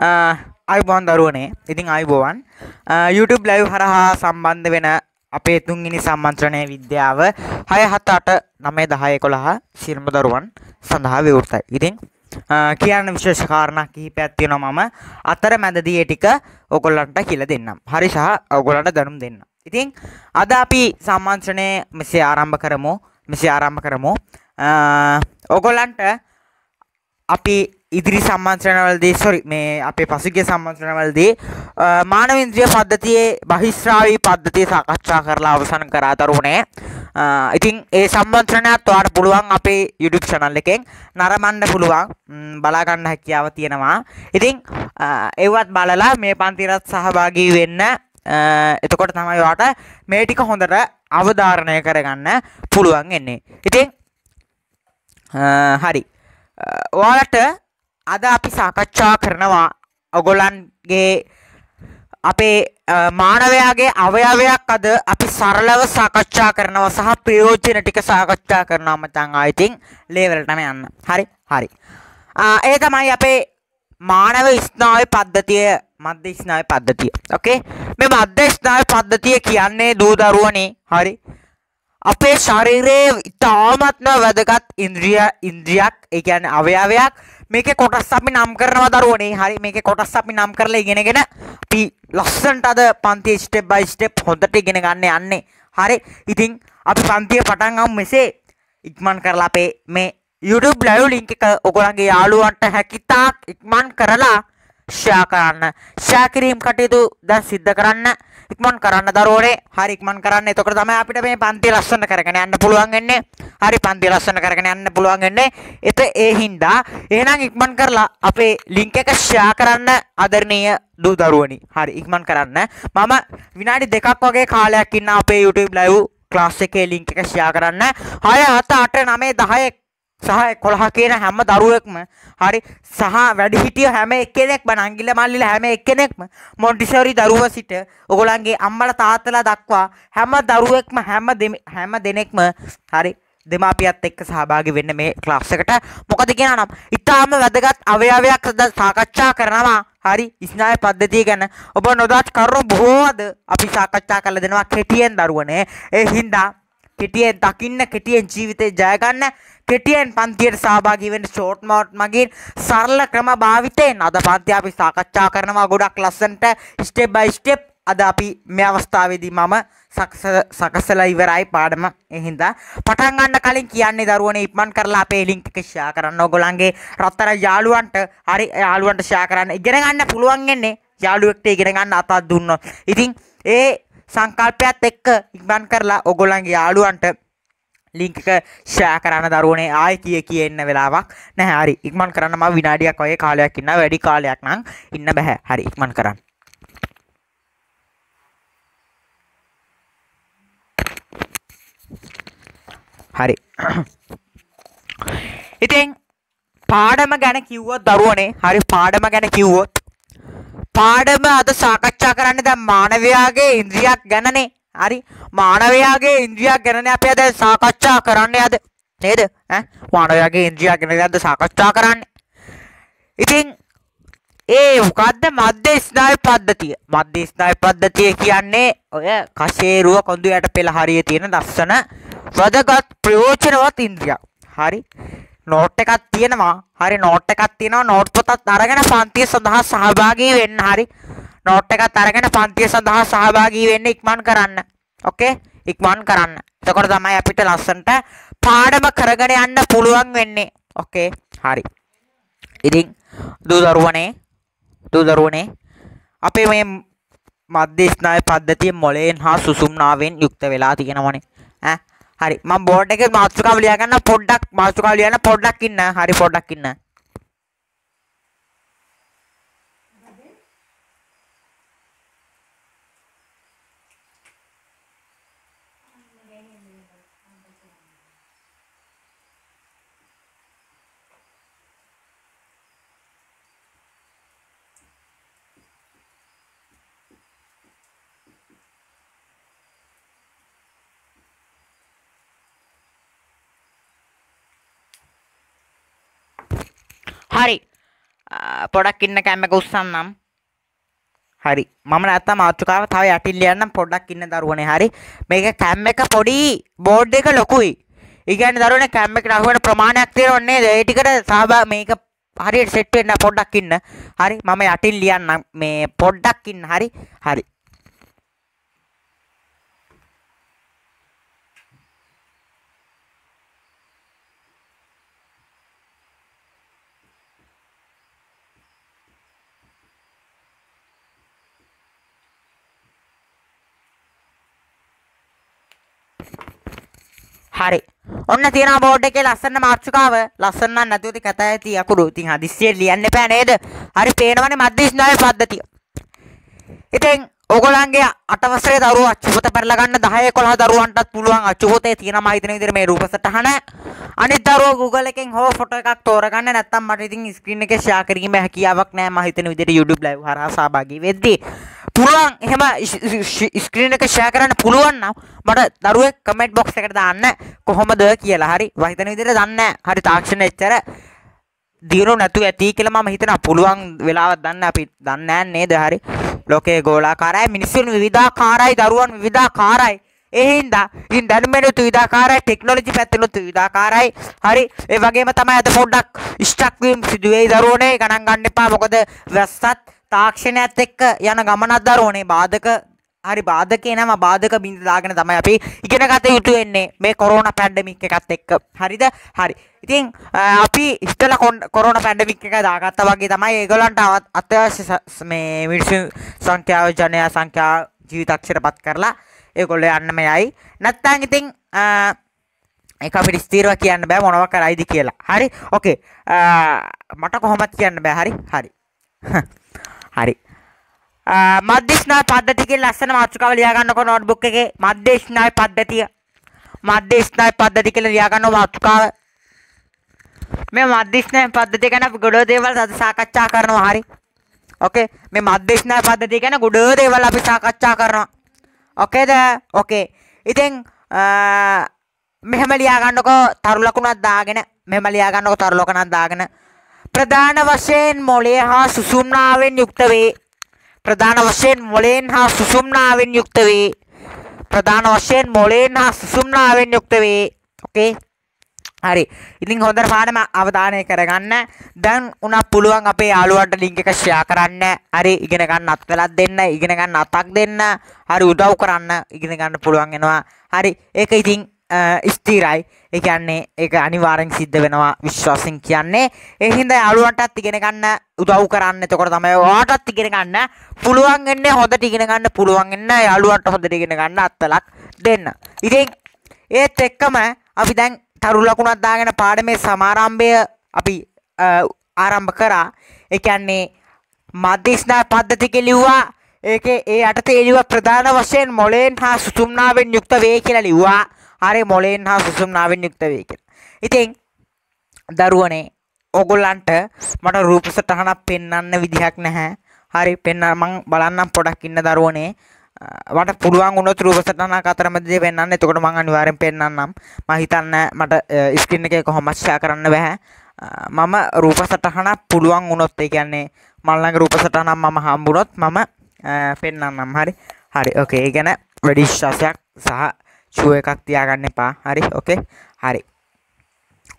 Uh, අයිබෝන් දරුවනේ. ඉතින් අයිබෝවන්. Uh, YouTube ලයිව් හරහා සම්බන්ධ වෙන අපේ තුන්ගිනි සම්මන්ත්‍රණය විද්‍යාව හය හත අට නමේ දහය කොළහ සිල්ම දරුවන් සඳහා විවෘතයි. ඉතින් uh, කියන්න විශේෂ කාරණා කිහිපයක් තියෙනවා මම. අතර මැදදී ඒ ටික ඔගොල්ලන්ට කියලා දෙන්නම්. හරි සහ ඔගොල්ලන්ට දැනුම් දෙන්න. ඉතින් අද අපි සම්මන්ත්‍රණය මෙසේ ආරම්භ කරමු. මෙසේ ආරම්භ කරමු. ඔගොල්ලන්ට අපි ඉදිරි සම්මන්ත්‍රණවලදී සොරි මේ අපේ පසුගිය සම්මන්ත්‍රණවලදී මානව ඉන්ද්‍රිය පද්ධතියේ බහිස්රාවී පද්ධතිය සාකච්ඡා කරලා අවසන් කරා තරුණේ. ඉතින් ඒ සම්මන්ත්‍රණයත් ඔයාලට පුළුවන් අපේ YouTube channel එකෙන් නරඹන්න පුළුවන් බලා ගන්න හැකියාව තියෙනවා. ඉතින් ඒවත් බලලා මේ පන්තිරත් සහභාගී වෙන්න එතකොට තමයි ඔයාට මේ ටික හොඳට අවධාරණය කරගන්න පුළුවන් එන්නේ. ඉතින් හරි. ඔයාලට අද අපි සාකච්ඡා කරනවා ඔගොලන්ගේ අපේ මානවයාගේ අවයවයක් අද අපි සරලව සාකච්ඡා කරනවා සහ ප්‍රයෝජන ටික සාකච්ඡා කරනවා මචං. ආයිතින් ලේවලටම යන්න. හරි? හරි. ඒ තමයි අපේ මානව ස්නායු පද්ධතිය මධ්‍ය ස්නායු පද්ධතිය. ඕකේ මේ මධ්‍ය ස්නායු පද්ධතිය කියන්නේ දූ දරුවනේ. හරි? අපේ ශරීරයේ ඉතාමත්ම වැදගත් ඉන්ද්‍රිය ඉන්ද්‍රියක් ඒ කියන්නේ අවයවයක්. මේකේ කොටස් අපි නම් කරනවා දරුවනේ. හරි මේකේ කොටස් අපි නම් කරලා ඉගෙනගෙන අපි ලස්සනට අද පන්තිය ස්ටෙප් බයි ස්ටෙප් හොඳට ඉගෙන ගන්න යන්නේ. හරි ඉතින් අපි පන්තිය පටන් ගමු මෙසේ. ඉක්මන් කරලා අපේ මේ YouTube live link එක ඔයගොල්ලන්ගේ යාළුවන්ට හැකිතාක් ඉක්මන් කරලා ෂෙයා කරන්න. ෂෙයා කිරීම කටයුතු දැන් සිද්ධ කරන්න. ඉක්මන් කරන්න දරුවනේ. හරි ඉක්මන් කරන්න. එතකොට තමයි අපිට මේ පන්ති ලස්සන කරගෙන යන්න පුළුවන් වෙන්නේ. හරි පන්ති ලස්සන කරගෙන යන්න පුළුවන් වෙන්නේ. එත ඒ හින්දා එහෙනම් ඉක්මන් කරලා අපේ ලින්ක් එක ෂෙයා කරන්න ආදරණීය දූ දරුවනි. හරි ඉක්මන් කරන්න. මම විනාඩි දෙකක් වගේ කාලයක් ඉන්න අපේ YouTube live ක්ලාස් එකේ ලින්ක් එක ෂෙයා කරන්න. 6 7 8 9 10 සහ කොළහ කියන හැම දරුවෙක්ම හරි සහ වැඩිහිටිය හැම එක්කෙනෙක්ම නංගිල මල්ලිල හැම එක්කෙනෙක්ම මොන්ටිසෝරි දරුව සිට ඔගොලන්ගේ අම්මල තාත්තලා දක්වා හැම දරුවෙක්ම හැම හැම දෙනෙක්ම හරි දෙමාපියත් එක්ක සහභාගි වෙන්න මේ ක්ලාස් එකට. මොකද කියනවා නම් ඊටාම වැදගත් අවයවයක් සාකච්ඡා කරනවා හරි ස්නායු පද්ධතිය ගැන. ඔබ නොදත් කරුණු බොහෝද අපි සාකච්ඡා කරලා දෙනවා කෙටියෙන් දරුවනේ. ඒ හින්දා කෙටියෙන් දකින්න කෙටියෙන් ජීවිතේ ජය ගන්න කෙටියෙන් පන්තියට සහභාගී වෙන්න ෂෝට් මෝට් මගින් සරල ක්‍රම භාවිතයෙන් අද පන්ති අපි සාකච්ඡා කරනවා ගොඩක් ලස්සනට ස්ටෙප් බයි ස්ටෙප් අද අපි මේ අවස්ථාවේදී මම සකසලා ඉවරයි පාඩම. එහින්දා පටන් ගන්න කලින් කියන්නේ දරුවනේ ඉක්මන් කරලා අපේ ලින්ක් එක ෂෙයා කරන්න. ඕගොල්ලන්ගේ රත්තර යාළුවන්ට හරි යාළුවන්ට ෂෙයා කරන්න ඉගෙන ගන්න පුළුවන් වෙන්නේ. යාළුවෙක්ට ඉගෙන ගන්න අතක් දුන්නොත්. ඉතින් ඒ සංකල්පයත් එක්ක ඉක්මන් කරලා ඔගොල්ලන්ගේ යාළුවන්ට ලිංක එක ෂෑ කරන්න දරුවනේ. ආය කිය කිය එන්න වෙලාවක් නැහැ. හරි ඉක්මන් කරන්න මම විනාඩියක් වගේ කාලයක් ඉන්න වැඩි කාලයක් නම් ඉන්න බෑ. හරි ඉක්මන් කරන්න. හරි. ඉතින් පාඩම ගැන කිව්වොත් දරුවනේ හරි පාඩම ගැන කිව්වොත් පාඩම අද සාකච්ඡා කරන්න දැන් මානවයාගේ ඉන්ද්‍රියක් ගැනනේ. හරි. මානවයාගේ ඉන්ද්‍රියක් ගැනනේ අපි අද සාකච්ඡා කරන්නේ අද. නේද? ඈ? මානවයාගේ ඉන්ද්‍රියක් ගැන අද සාකච්ඡා කරන්නේ. ඉතින් ඒ මොකද්ද? මධ්‍ය ස්නායු පද්ධතිය. මධ්‍ය ස්නායු පද්ධතිය කියන්නේ ඔය කශේරුව කොඳු යට පෙළ හරිය තියෙන ලස්සන වැදගත් ප්‍රයෝජනවත් ඉන්ද්‍රියක්. හරි. නෝට් එකක් තියෙනවා හරි නෝට් එකක් තියෙනවා නෝට් පොතත් අරගෙන පන්තිය සඳහා සහභාගී වෙන්න හරි නෝට් එකත් අරගෙන පන්තිය සඳහා සහභාගී වෙන්න ඉක්මන් කරන්න. ඕකේ? ඉක්මන් කරන්න. එතකොට තමයි අපිට ලස්සනට පාඩම කරගෙන යන්න පුළුවන් වෙන්නේ. ඕකේ? හරි. ඉතින් දූ දරුවනේ දූ දරුවනේ අපේ මේ මධ්‍ය ස්නායු පද්ධතිය මොලේන් හා සුසුම්නාවෙන් යුක්ත වෙලා තියෙනවනේ. ඈ හරි මම බෝඩ් එකේ මාතෘකාව ලියා ගන්න පොඩ්ඩක් මාතෘකාව ලියන්න පොඩ්ඩක් ඉන්න. හරි පොඩ්ඩක් ඉන්න. හරි. පොඩක් ඉන්න කැම්ම එක උස්සන්නම්. හරි. මම නැත්තම් මාතෘකාව තව යටින් ලියන්නම් පොඩ්ඩක් ඉන්න දරුවනේ. හරි. මේක කැම් එක පොඩි බෝඩ් එක ලොකුයි. ඒ කියන්නේ දරුවනේ කැම් එකට අහු වෙන ප්‍රමාණයක් තියෙනව නේද? ඒ ටිකට සහභා මේක හරියට සෙට් වෙන්න පොඩ්ඩක් ඉන්න. හරි. මම යටින් ලියන්නම්. මේ පොඩ්ඩක් ඉන්න. හරි. හරි. හරි. ඔන්න තියෙන බෝඩ් එකේ ලස්සන මාතෘකාව. ලස්සන නම් නැතුව ඉතින් කතා ඇති අකුරු. ඉතින් හදිස්සියෙන් ලියන්න එපා නේද? හරි පේනවනේ මධ්‍යස්ථාන පද්ධතිය. ඉතින් ඔගොල්ලන්ගේ අටවසරේ දරුවෝ අච්චුපත පෙරලා ගන්න 10 11 දරුවන්ටත් පුළුවන් අච්චුපතේ තියෙන මම හිතන විදිහට මේ රූප සටහන අනිත් දරුවෝ Google එකෙන් හෝ ෆොටෝ එකක් තෝරගන්න නැත්නම් මට ඉතින් ස්ක්‍රීන් එකේ ෂෙයා කිරීම හැකියාවක් නැහැ මම හිතන විදිහට YouTube live හරහා සහභාගී වෙද්දී. පුළුවන්. එහෙම ස්ක්‍රීන් එක ෂෙයා කරන්න පුළුවන් නම් මට දරුවෙක් කමෙන්ට් බොක්ස් එකට දාන්න කොහොමද කියලා. හරි? වහිතන විදිහට දන්නේ හරි තාක්ෂණ එච්චර දියුණු නැතු ඇති කියලා මම හිතනවා. පුළුවන් වෙලාවක් දන්න අපි දන්නේ නේද? හරි? ලෝකයේ ගෝලාකාරයි මිනිස්සුන් විවිධාකාරයි දරුවන් විවිධාකාරයි. ඒ හින්දා ඉතින් දැනුමෙනුත් විවිධාකාරයි ටෙක්නොලොජි පැත්තෙනුත් විවිධාකාරයි. හරි? ඒ වගේම තමයි අද පොඩ්ඩක් ස්ටක් වීම සිදු වෙයි දරුවනේ ගණන් ගන්න එපා. මොකද වැස්සත් තාක්ෂණයත් එක්ක යන ගමනක් දරුවනේ. බාධක හරි බාධකේ නම බාධක බිඳ දාගෙන තමයි අපි ඉගෙන ගත යුතු වෙන්නේ මේ කොරෝනා පැන්ඩමික් එකත් එක්ක. හරිද? හරි. ඉතින් අපි ඉස්සෙල්ලා කොරෝනා පැන්ඩමික් එක දාගත්තා වගේ තමයි ඒගොල්ලන්ට අත්‍යවශ්‍ය මේ මිනිස්සු සංඛ්‍යාව ජනයා සංඛ්‍යාව ජීවිතක්ෂරපත් කරලා ඒගොල්ලෝ යන්නම යයි. නැත්නම් ඉතින් ඒක අපිට ස්ථිරව කියන්න බෑ මොනව කරයිද කියලා. හරි? ඕකේ මට කොහොමත් කියන්න බෑ. හරි? හරි. හරි. මධ්‍යස්නාය පද්ධතියකින් ලස්සන මාතෘකාව ලියා ගන්නකො නෝට්බුක් එකේ. මධ්‍යස්නාය පද්ධතිය. මධ්‍යස්නාය පද්ධතිය කියලා ලියා ගන්න මාතෘකාව. මේ මධ්‍යස්නාය පද්ධතිය ගැන අපි ගොඩෝ දේවල් අද සාකච්ඡා කරනවා. හරි. ඕකේ මේ මධ්‍යස්නාය පද්ධතිය ගැන ගොඩෝ දේවල් අපි සාකච්ඡා කරනවා. ඕකේද ඕකේ ඉතින් මෙහෙම ලියා ගන්නකො තරු ලකුණක් දාගෙන මෙහෙම ලියා ගන්නකො තරු ලකුණක් දාගෙන. ප්‍රධාන වශයෙන් මොළය හා සුසුම්නාවෙන් යුක්ත වේ ප්‍රධාන වශයෙන් මොලයෙන් හා සුසුම්නාවෙන් යුක්ත වේ. ප්‍රධාන වශයෙන් මොලයෙන් හා සුසුම්නාවෙන් යුක්ත වේ. ඕකේ. හරි. ඉතින් හොඳට පාඩම අවධානය කරගන්න. දැන් උනා පුළුවන් අපේ යාළුවන්ට ලින්ක් එක ෂෙයා කරන්න. හරි ඉගෙන ගන්න අත්වලක් දෙන්න, ඉගෙන ගන්න අතක් දෙන්න. හරි උදව් කරන්න ඉගෙන ගන්න පුළුවන් වෙනවා. හරි. ඒක ඉතින් ස්ථීරයි. ඒ කියන්නේ ඒක අනිවාර්යෙන් සිද්ධ වෙනවා විශ්වාසයෙන් කියන්නේ. ඒ හින්දා යාළුවන්ටත් ඉගෙන ගන්න උදව් කරන්න. එතකොට තමයි ඔයාටත් ඉගෙන ගන්න පුළුවන් වෙන්නේ හොඳට ඉගෙන ගන්න පුළුවන් වෙන්න යාළුවන්ට හොඳට ඉගෙන ගන්න අත්ලක් දෙන්න. ඉතින් ඒත් එක්කම අපි දැන් තරු ලකුණක් දාගෙන පාඩමේ සමාරම්භය අපි ආරම්භ කරා. ඒ කියන්නේ මධ්‍යස්ථා පද්ධතිය ලිව්වා. ඒකේ ඒ යටතේ ලිව්වා ප්‍රධාන වශයෙන් මොලෙන් හා සුතුම්නාවෙන් යුක්ත වේ කියලා ලිව්වා. හරි මොලෙන් හා සුසුම්නාවෙන් යුක්ත වේ කියලා. ඉතින් දරුවනේ ඔගොල්ලන්ට මට රූප සටහනක් පෙන්වන්න විදිහක් නැහැ. හරි පෙන්න මං බලන්නම් පොඩක් ඉන්න දරුවනේ. මට පුළුවන් වුණොත් රූප සටහනක් අතරමැදදී පෙන්වන්න. එතකොට මං අනිවාර්යෙන් පෙන්වන්නම්. මම හිතන්නේ මට ස්ක්‍රීන් එකේ කොහොමද ෂෙයා කරන්න බෑ. මම රූප සටහනක් පුළුවන් වුණොත් ඒ කියන්නේ මල් ළඟ රූප සටහනක් මම හම්බුනොත් මම පෙන්වන්නම්. හරි. හරි. ඕකේ. ඒ ගැන වැඩි විශ්වාසයක් සහ ෂෝ එකක් තියාගන්න එපා. හරි. ඕකේ. හරි.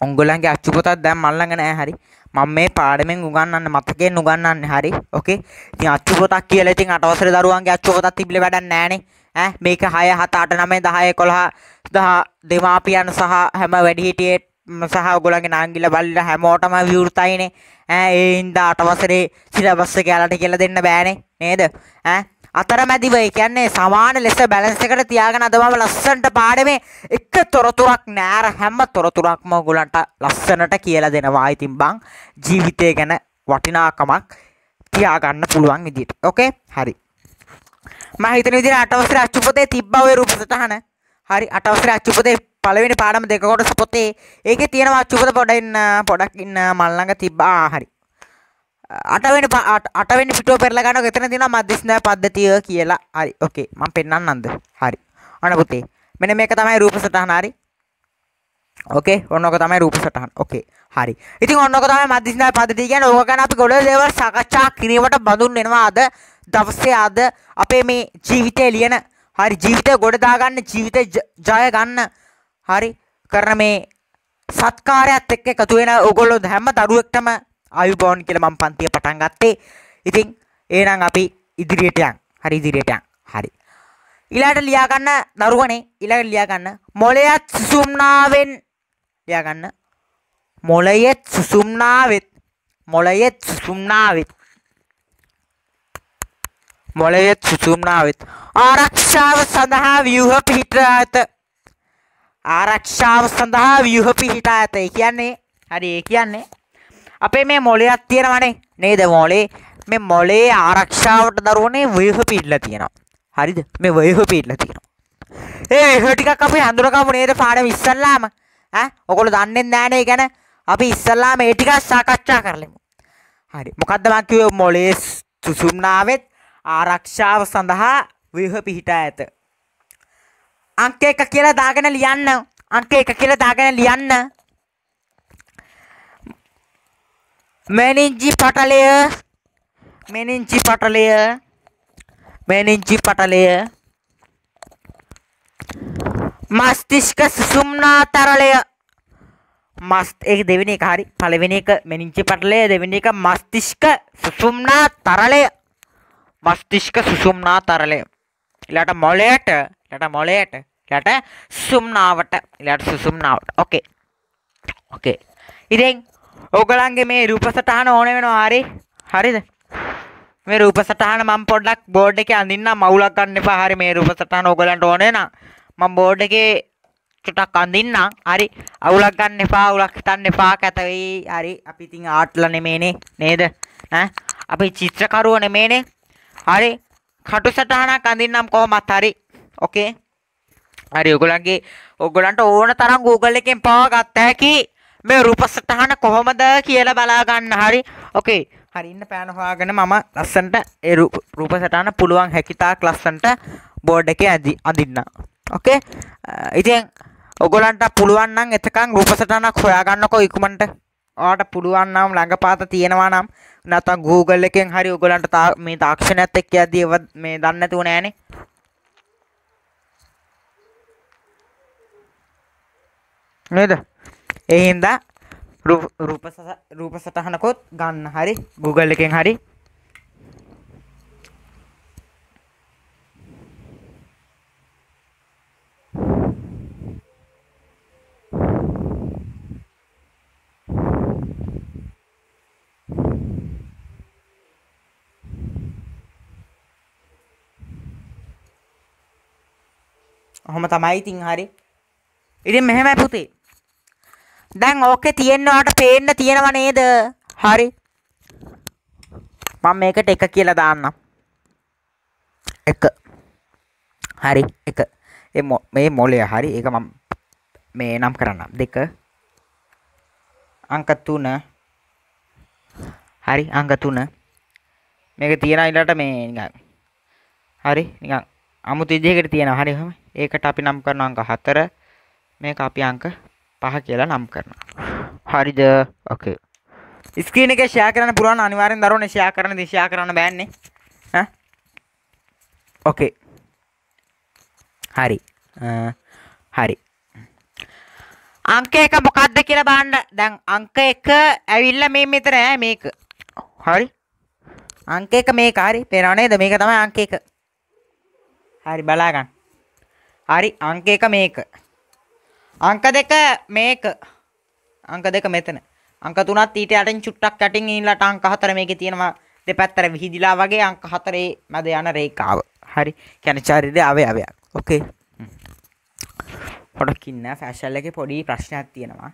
උංගලන්ගේ අච්චු පොතක් දැන් මල් ළඟ නෑ. හරි. මම මේ පාඩමෙන් උගන්වන්න මතකයෙන් උගන්වන්නේ. හරි. ඕකේ. ඉතින් අච්චු පොතක් කියලා ඉතින් අට වසරේ දරුවන්ගේ අච්චු පොතක් තිබිලා වැඩක් නෑනේ. ඈ මේක 6 7 8 9 10 11 10 දෙමාපියන් සහ හැම වැඩිහිටියෙ සහ ඔයගොල්ලන්ගේ නාංගිලා බල්ලා හැමෝටම විවෘතයිනේ. ඈ ඒ හින්දා අට වසරේ සිලබස් එක යාලට කියලා දෙන්න බෑනේ. නේද? ඈ අතරමැදිව ඒ කියන්නේ සමාන ලෙස බැලන්ස් එකට තියාගෙන අද මම ලස්සනට පාඩමේ එක තොරතුරක් නෑර හැම තොරතුරක්ම ඔයගොල්ලන්ට ලස්සනට කියලා දෙනවා. ඉතින් බං ජීවිතය ගැන වටිනාකමක් තියාගන්න පුළුවන් විදිහට. ඕකේ? හරි. මම හිතන විදිහට අටවසර අච්චුපතේ තිබ්බා ඔය රූප සටහන. හරි අටවසර අච්චුපතේ පළවෙනි පාඩම දෙක කොටස පොතේ ඒකේ තියෙනවා අච්චුපත පොඩ ඉන්න පොඩක් ඉන්න මල් ළඟ තිබ්බා. හරි. අටවෙනි අටවෙනි පිටුව පෙරලා ගන්නකොට එතන තියෙනවා මධ්‍යස්ථ පද්ධතිය කියලා. හරි. ඕකේ. මම පෙන්නන්නම්ද? හරි. අන්න පුතේ. මෙන්න මේක තමයි රූප සටහන හරි. ඕකේ. ඔන්න ඔක තමයි රූප සටහන. ඕකේ. හරි. ඉතින් ඔන්න ඔක තමයි මධ්‍යස්ථාන පද්ධතිය කියන්නේ. ඕක ගැන අපි ගොඩ දේවල් සාකච්ඡා කිරීමට බඳුන් වෙනවා අද දවසේ අද අපේ මේ ජීවිතේ ලියන හරි ජීවිතය ගොඩ දාගන්න ජීවිතේ ජය ගන්න හරි කරන මේ සත්කාරයත් එක්ක එකතු වෙන ඕගොල්ලෝ හැම දරුවෙක්ටම ආයුබෝවන් කියලා මම පන්තිය පටන් ගත්තේ. ඉතින් එහෙනම් අපි ඉදිරියට යන්. හරි ඉදිරියට යන්. හරි. ඊළඟට ලියා ගන්න දරුවනේ ඊළඟට ලියා ගන්න මොළයත් සුසුම්නාවෙන් ලියා ගන්න මොළයෙත් සුසුම්නාවෙත් මොළයෙත් සුසුම්නාවෙත් මොළයෙත් සුසුම්නාවෙත් ආරක්ෂාව සඳහා ව්‍යුහ පිහිටා ඇත ආරක්ෂාව සඳහා ව්‍යුහ පිහිටා ඇත ඒ කියන්නේ හරි ඒ කියන්නේ අපේ මේ මොළයක් තියෙනවනේ. නේද මොළේ මේ මොළේ ආරක්ෂාවට දරුවනේ ව්‍යුහ පිහිටලා තියෙනවා. හරිද? මේ ව්‍යුහ පිහිටලා තියෙනවා. ඒ ව්‍යුහ ටිකක් අපි හඳුනගමු නේද පාඩම ඉස්සල්ලාම? ඈ? ඔයගොල්ලෝ දන්නේ නැහැ නේ ගැන. අපි ඉස්සල්ලාම ඒ ටික සාකච්ඡා කරලෙමු. හරි. මොකද්ද මං කිව්වේ? මොළේ සුසුම්නාවෙත් ආරක්ෂාව සඳහා ව්‍යුහ පිහිටා ඇත. අංක එක කියලා දාගෙන ලියන්න. අංක එක කියලා දාගෙන ලියන්න. මෙනින්ජි පටලය මෙනින්ජි පටලය මෙනින්ජි පටලය මස්තිෂ්ක සුසුම්නා තරලය මස් ඒක දෙවෙනි එක හරි පළවෙනි එක මෙනින්ජි පටලය දෙවෙනි එක මස්තිෂ්ක සුසුම්නා තරලය මස්තිෂ්ක සුසුම්නා තරලය ඊළාට මොළයට ඊළාට මොළයට ඊළාට සුම්නාවට ඊළාට සුසුම්නාවට ඕකේ ඕකේ ඉතින් ඔයගලන්ගේ මේ රූප සටහන ඕන වෙනවා හරි? හරිද? මේ රූප සටහන මම පොඩ්ඩක් බෝඩ් එකේ අඳින්නම් මවුලක් ගන්න එපා. හරි මේ රූප සටහන ඔයගලන්ට ඕනේ නම් මම බෝඩ් එකේ චුට්ටක් අඳින්නම්. හරි අවුලක් ගන්න එපා අවුලක් හිතන්න එපා. කැත වෙයි. හරි අපි ඉතින් ආර්ට්ලා නෙමේනේ නේද? ඈ? අපි චිත්‍රකරුවෝ නෙමේනේ හරි කටු සටහනක් අඳින්නම් කොහොමත්. හරි ඕකේ හරි ඔයගොල්ලන්ගේ ඔයගොල්ලන්ට ඕන තරම් Google එකෙන් පවා ගත්ත හැකි මේ රූප සටහන කොහොමද කියලා බලා ගන්න හරි. ඕකේ හරි ඉන්න පෑන හොයාගෙන මම ලස්සනට ඒ රූප සටහන පුළුවන් හැකිතාක් ලස්සනට බෝඩ් එකේ අඳින්න. ඕකේ uh, ඉතින් ඔයගොල්ලන්ට පුළුවන් නම් එතකන් රූප සටහනක් හොයාගන්නකෝ ඉක්මනට. ඔයාලට පුළුවන් නම් ළඟපාත තියෙනවා නම් නැත්නම් Google එකෙන් හරි ඔයගොල්ලන්ට මේ තාක්ෂණයත් එක්ක යද්දී මේ දන්නේ නැතුව නෑනේ. නේද? ඒ හින්දා රූප රූප සටහනකොත් ගන්න හරි Google එකෙන් හරි. ඔහොම තමයි ඉතින් හරි. ඉතින් මෙහෙමයි පුතේ. දැන් ඕකේ තියෙනවාට පේන්න තියෙනව නේද? හරි. මම මේකට එක කියලා දාන්නම්. එක. හරි එක. මේ මොලය හරි. ඒක මම මේ නම් කරන්නම්. දෙක. අංක තුන. හරි අංක තුන. මේක තියෙන ඊළට මේ නිකන්. හරි නිකන් අමුතු විදිහකට තියෙනවා. හරි එහෙම. ඒකට අපි නම් කරන අංක 4 මේක අපි අංක 5 කියලා නම් කරනවා. හරිද? ඕකේ. ස්ක්‍රීන් එකේ ෂෙයා කරන්න පුළුවන් අනිවාර්යෙන් දරුවනේ ෂෙයා කරන්න ඉතින් ෂෙයා කරන්න බෑන්නේ. ඈ? ඕකේ. හරි. හරි. අංක එක මොකක්ද කියලා බලන්න. දැන් අංක එක ඇවිල්ලා මේ මෙතන ඈ මේක. හරි. අංක එක මේක හරි. පේනව නේද? මේක තමයි අංක එක. හරි බලා ගන්න. හරි අංක එක මේක. අංක දෙක මේක. අංක දෙක මෙතන. අංක තුනත් ඊට යටින් චුට්ටක් යටින් ඊළඟට අංක හතර මේකේ තියෙනවා දෙපැත්තට විහිදිලා වගේ අංක හතරේ මැද යන රේඛාව. හරි. කියන්නේ චරිතයේ අවයවයක්. ඕකේ. පොඩක් ඉන්න ෆැෂල් එකේ පොඩි ප්‍රශ්නයක් තියෙනවා.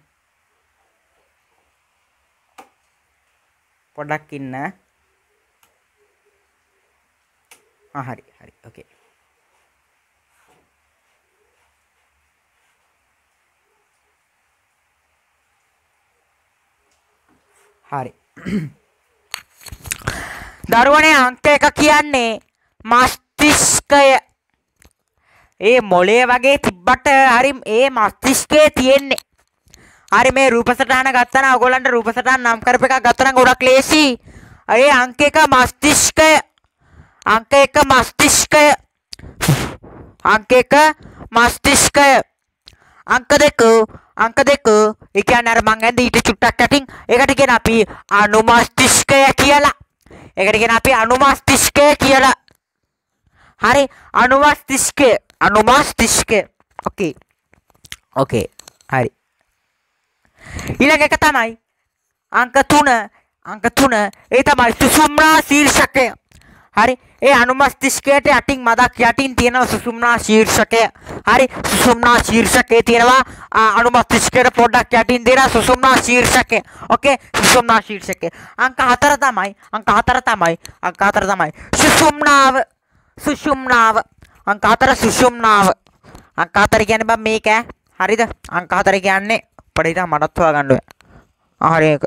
පොඩක් ඉන්න. ආ හරි හරි. ඕකේ. හරි දරුවනේ අංක එක කියන්නේ මස්තිෂ්කය ඒ මොලේ වගේ තිබ්බට හරි ඒ මස්තිෂ්කයේ තියෙන්නේ හරි මේ රූප සටහන ගත්තා නම් ඔයගොල්ලන්ට රූප සටහන නම් කරපු එකක් ගත්තා නම් ගොඩක් ලේසි. ඒ අංක එක මස්තිෂ්කය. අංක එක මස්තිෂ්කය. අංක එක මස්තිෂ්කය. අංක දෙක අංක දෙක ඒ කියන්නේ අර මං ඇඳ ඊට චුට්ටක් යටින් ඒකට කියන අපි අනුමස්තිෂ්කය කියලා. ඒකට කියන අපි අනුමස්තිෂ්කය කියලා. හරි අනුමස්තිෂ්කය අනුමස්තිෂ්කය. ඕකේ. ඕකේ. හරි. ඊළඟ එක තමයි අංක 3 අංක 3 ඒ තමයි සුසුම්නා ශීර්ෂකය. හරි ඒ අනුමස්තිෂ්කයට යටින් මදක් යටින් තියෙනවා සුසුම්නා ශීර්ෂකය. හරි සුසුම්නා ශීර්ෂකයේ තියෙනවා අනුමස්තිෂ්කයට පොඩ්ඩක් යටින් දෙන සුසුම්නා ශීර්ෂකය. ඕකේ සුසුම්නා ශීර්ෂකය. අංක 4 තමයි අංක 4 තමයි අංක 4 තමයි සුසුම්නාව සුසුම්නාව අංක 4 සුසුම්නාව අංක 4 කියන්නේ බං මේක ඈ. හරිද අංක 4 කියන්නේ අපිට හිතා මටත් හොයාගන්න ඕන. හරි ඒක.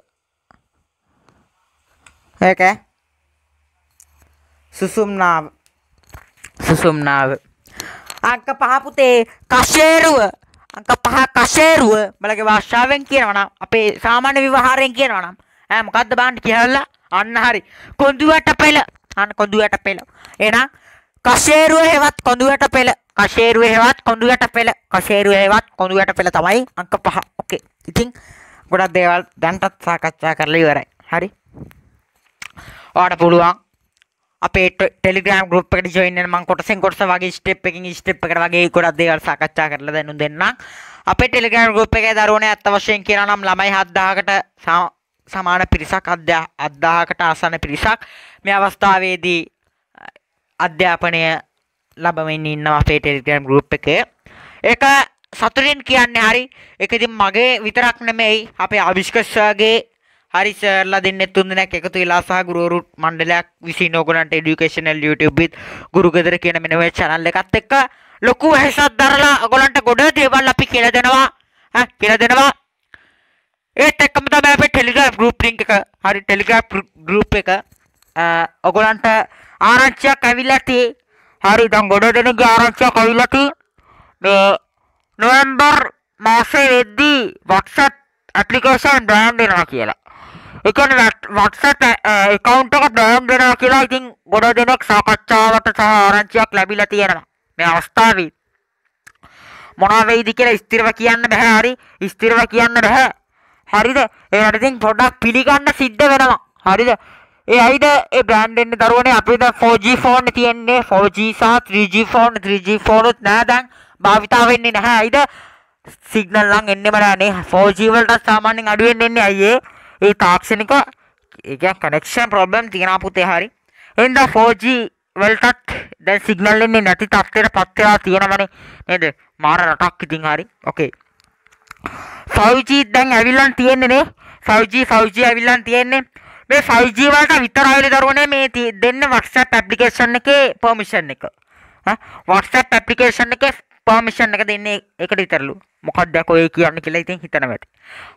ඒක ඈ. සුසුම්නාව. සුසුම්නාව. අංක පහ පුතේ කශේරුව අංක පහ කශේරුව බලගේ භාෂාවෙන් කියනවා නම් අපේ සාමාන්‍ය විවහාරයෙන් කියනවා නම්. ඈ මොකද්ද බාන්න කියලා? අන්න හරි. කොඳුවට පෙළ. අන්න කොඳුවට පෙළ. එහෙනම් කශේරුව හෙවත් කොඳුවට පෙළ. කශේරුව හෙවත් කොඳුවට පෙළ. කශේරුව හෙවත් කොඳුවට පෙළ තමයි අංක පහ. ඕකේ ඉතින් ගොඩක් දේවල් දැන්ටත් සාකච්ඡා කරලා ඉවරයි. හරි? ඔයාලට පුළුවන් අපේ ටෙලිග්‍රෑම් ගරුප් එකට ජොයින් වෙන්න මම කොටසෙන් කොටස වගේ ස්ටෙප් එකකින් ස්ටෙප් එකට වගේ ගොඩක් දේවල් සාකච්ඡා කරලා දැනුම් දෙන්නම්. අපේ ටෙලිග්‍රෑම් ගරුප් එකේ දරුවනේ අත් වශයෙන් කියනවා නම් ළමයි 7000කට සමාන පිරිසක් 7000කට ආසන්න පිරිසක්. මේ අවස්ථාවේදී අධ්‍යාපනය ලබමින් ඉන්නවා අපේ ටෙලිග්‍රෑම් ගරුප් එකේ. ඒක සතුටින් කියන්නේ හරි. ඒක ඉතින් මගේ විතරක් නෙමෙයි. අපේ අවිෂ්කර්ෂගේ හරි සර්ලා දෙන්න තුන් දෙනෙක් එකතු වෙලා සහ ගුරුවරු මණ්ඩලයක් විසින් ඕගලන්ට එඩියුකේෂනල් YouTube with ගුරු ගෙදර කියන මෙන්න මේ channel එකත් එක්ක ලොකු වෙහසක් දරලා ඔයගලන්ට ගොඩ දේවල් අපි කියලා දෙනවා. ඈ කියලා දෙනවා. ඒත් එක්කම තමයි අපේ Telegram group link එක හරි Telegram group එක ඔයගලන්ට ආරංචියක් ඇවිල්ලා තියෙයි හරි දැන් ගොඩ දෙනෙක්ගේ ආරංචියක් ඇවිල්ලා තියෙයි මේ නොවැම්බර් මාසේ වෙද්දී WhatsApp ඇප්ලිකේෂන් බෑන් වෙනවා කියලා. එකන වක්සට එකකවන්ට එක බෑම් දෙෙන කියලා ඉතින් ගොඩ දෙනෙක් සාකච්ඡාවට සහ ආරංචියක් ලැබිල තියෙනවා. මේ අවස්ථාවී. මොනාවෙයිදි කියලා ස්තිරව කියන්න බැහැ හරි. ස්තිරව කියන්න බැහැ. හරිද? ඒනටඉතින් පොඩක් පිළිගන්න සිද්ධ වෙනවා. හරිද? ඒ අයිද? ඒ බ්‍රන්ඩෙන්න්න දරුවනේ අපිට 4G ෆෝන් තියෙන්නේ. 4G සහ 3G ෆෝන් 3G ෆෝනුත් නෑ දැන්. භාවිතා වෙන්නේ නැහැ අයිද? සිගනල් ලං එන්නෙම නෑනේ 4G වලට සාමාන්‍යයෙන් අඩුවෙන් එන්නේ අයියේ. ඒ තාක්ෂණික ඒක කනෙක්ෂන් ප්‍රොබ්ලම් තියෙන පුතේ හරි. එන්ද 4G වලටත් දැන් සිගනල් එන්නේ නැති තත්ත්වයට පත් වෙලා තියෙනවනේ නේද? මාර රටක් ඉතින් හරි. ඕකේ 5G දැන් ඇවිල්ලා තියෙන්නේ නේ. 5G 5G ඇවිල්ලා තියෙන්නේ. මේ 5G වලට විතරයි දරුවනේ මේ දෙන්න WhatsApp application එකේ permission එක. ඈ? WhatsApp application එකේ permission එක දෙන්නේ ඒකට විතරලු. මොකක්ද කොයි කියන්නේ කියලා ඉතින් හිතනවා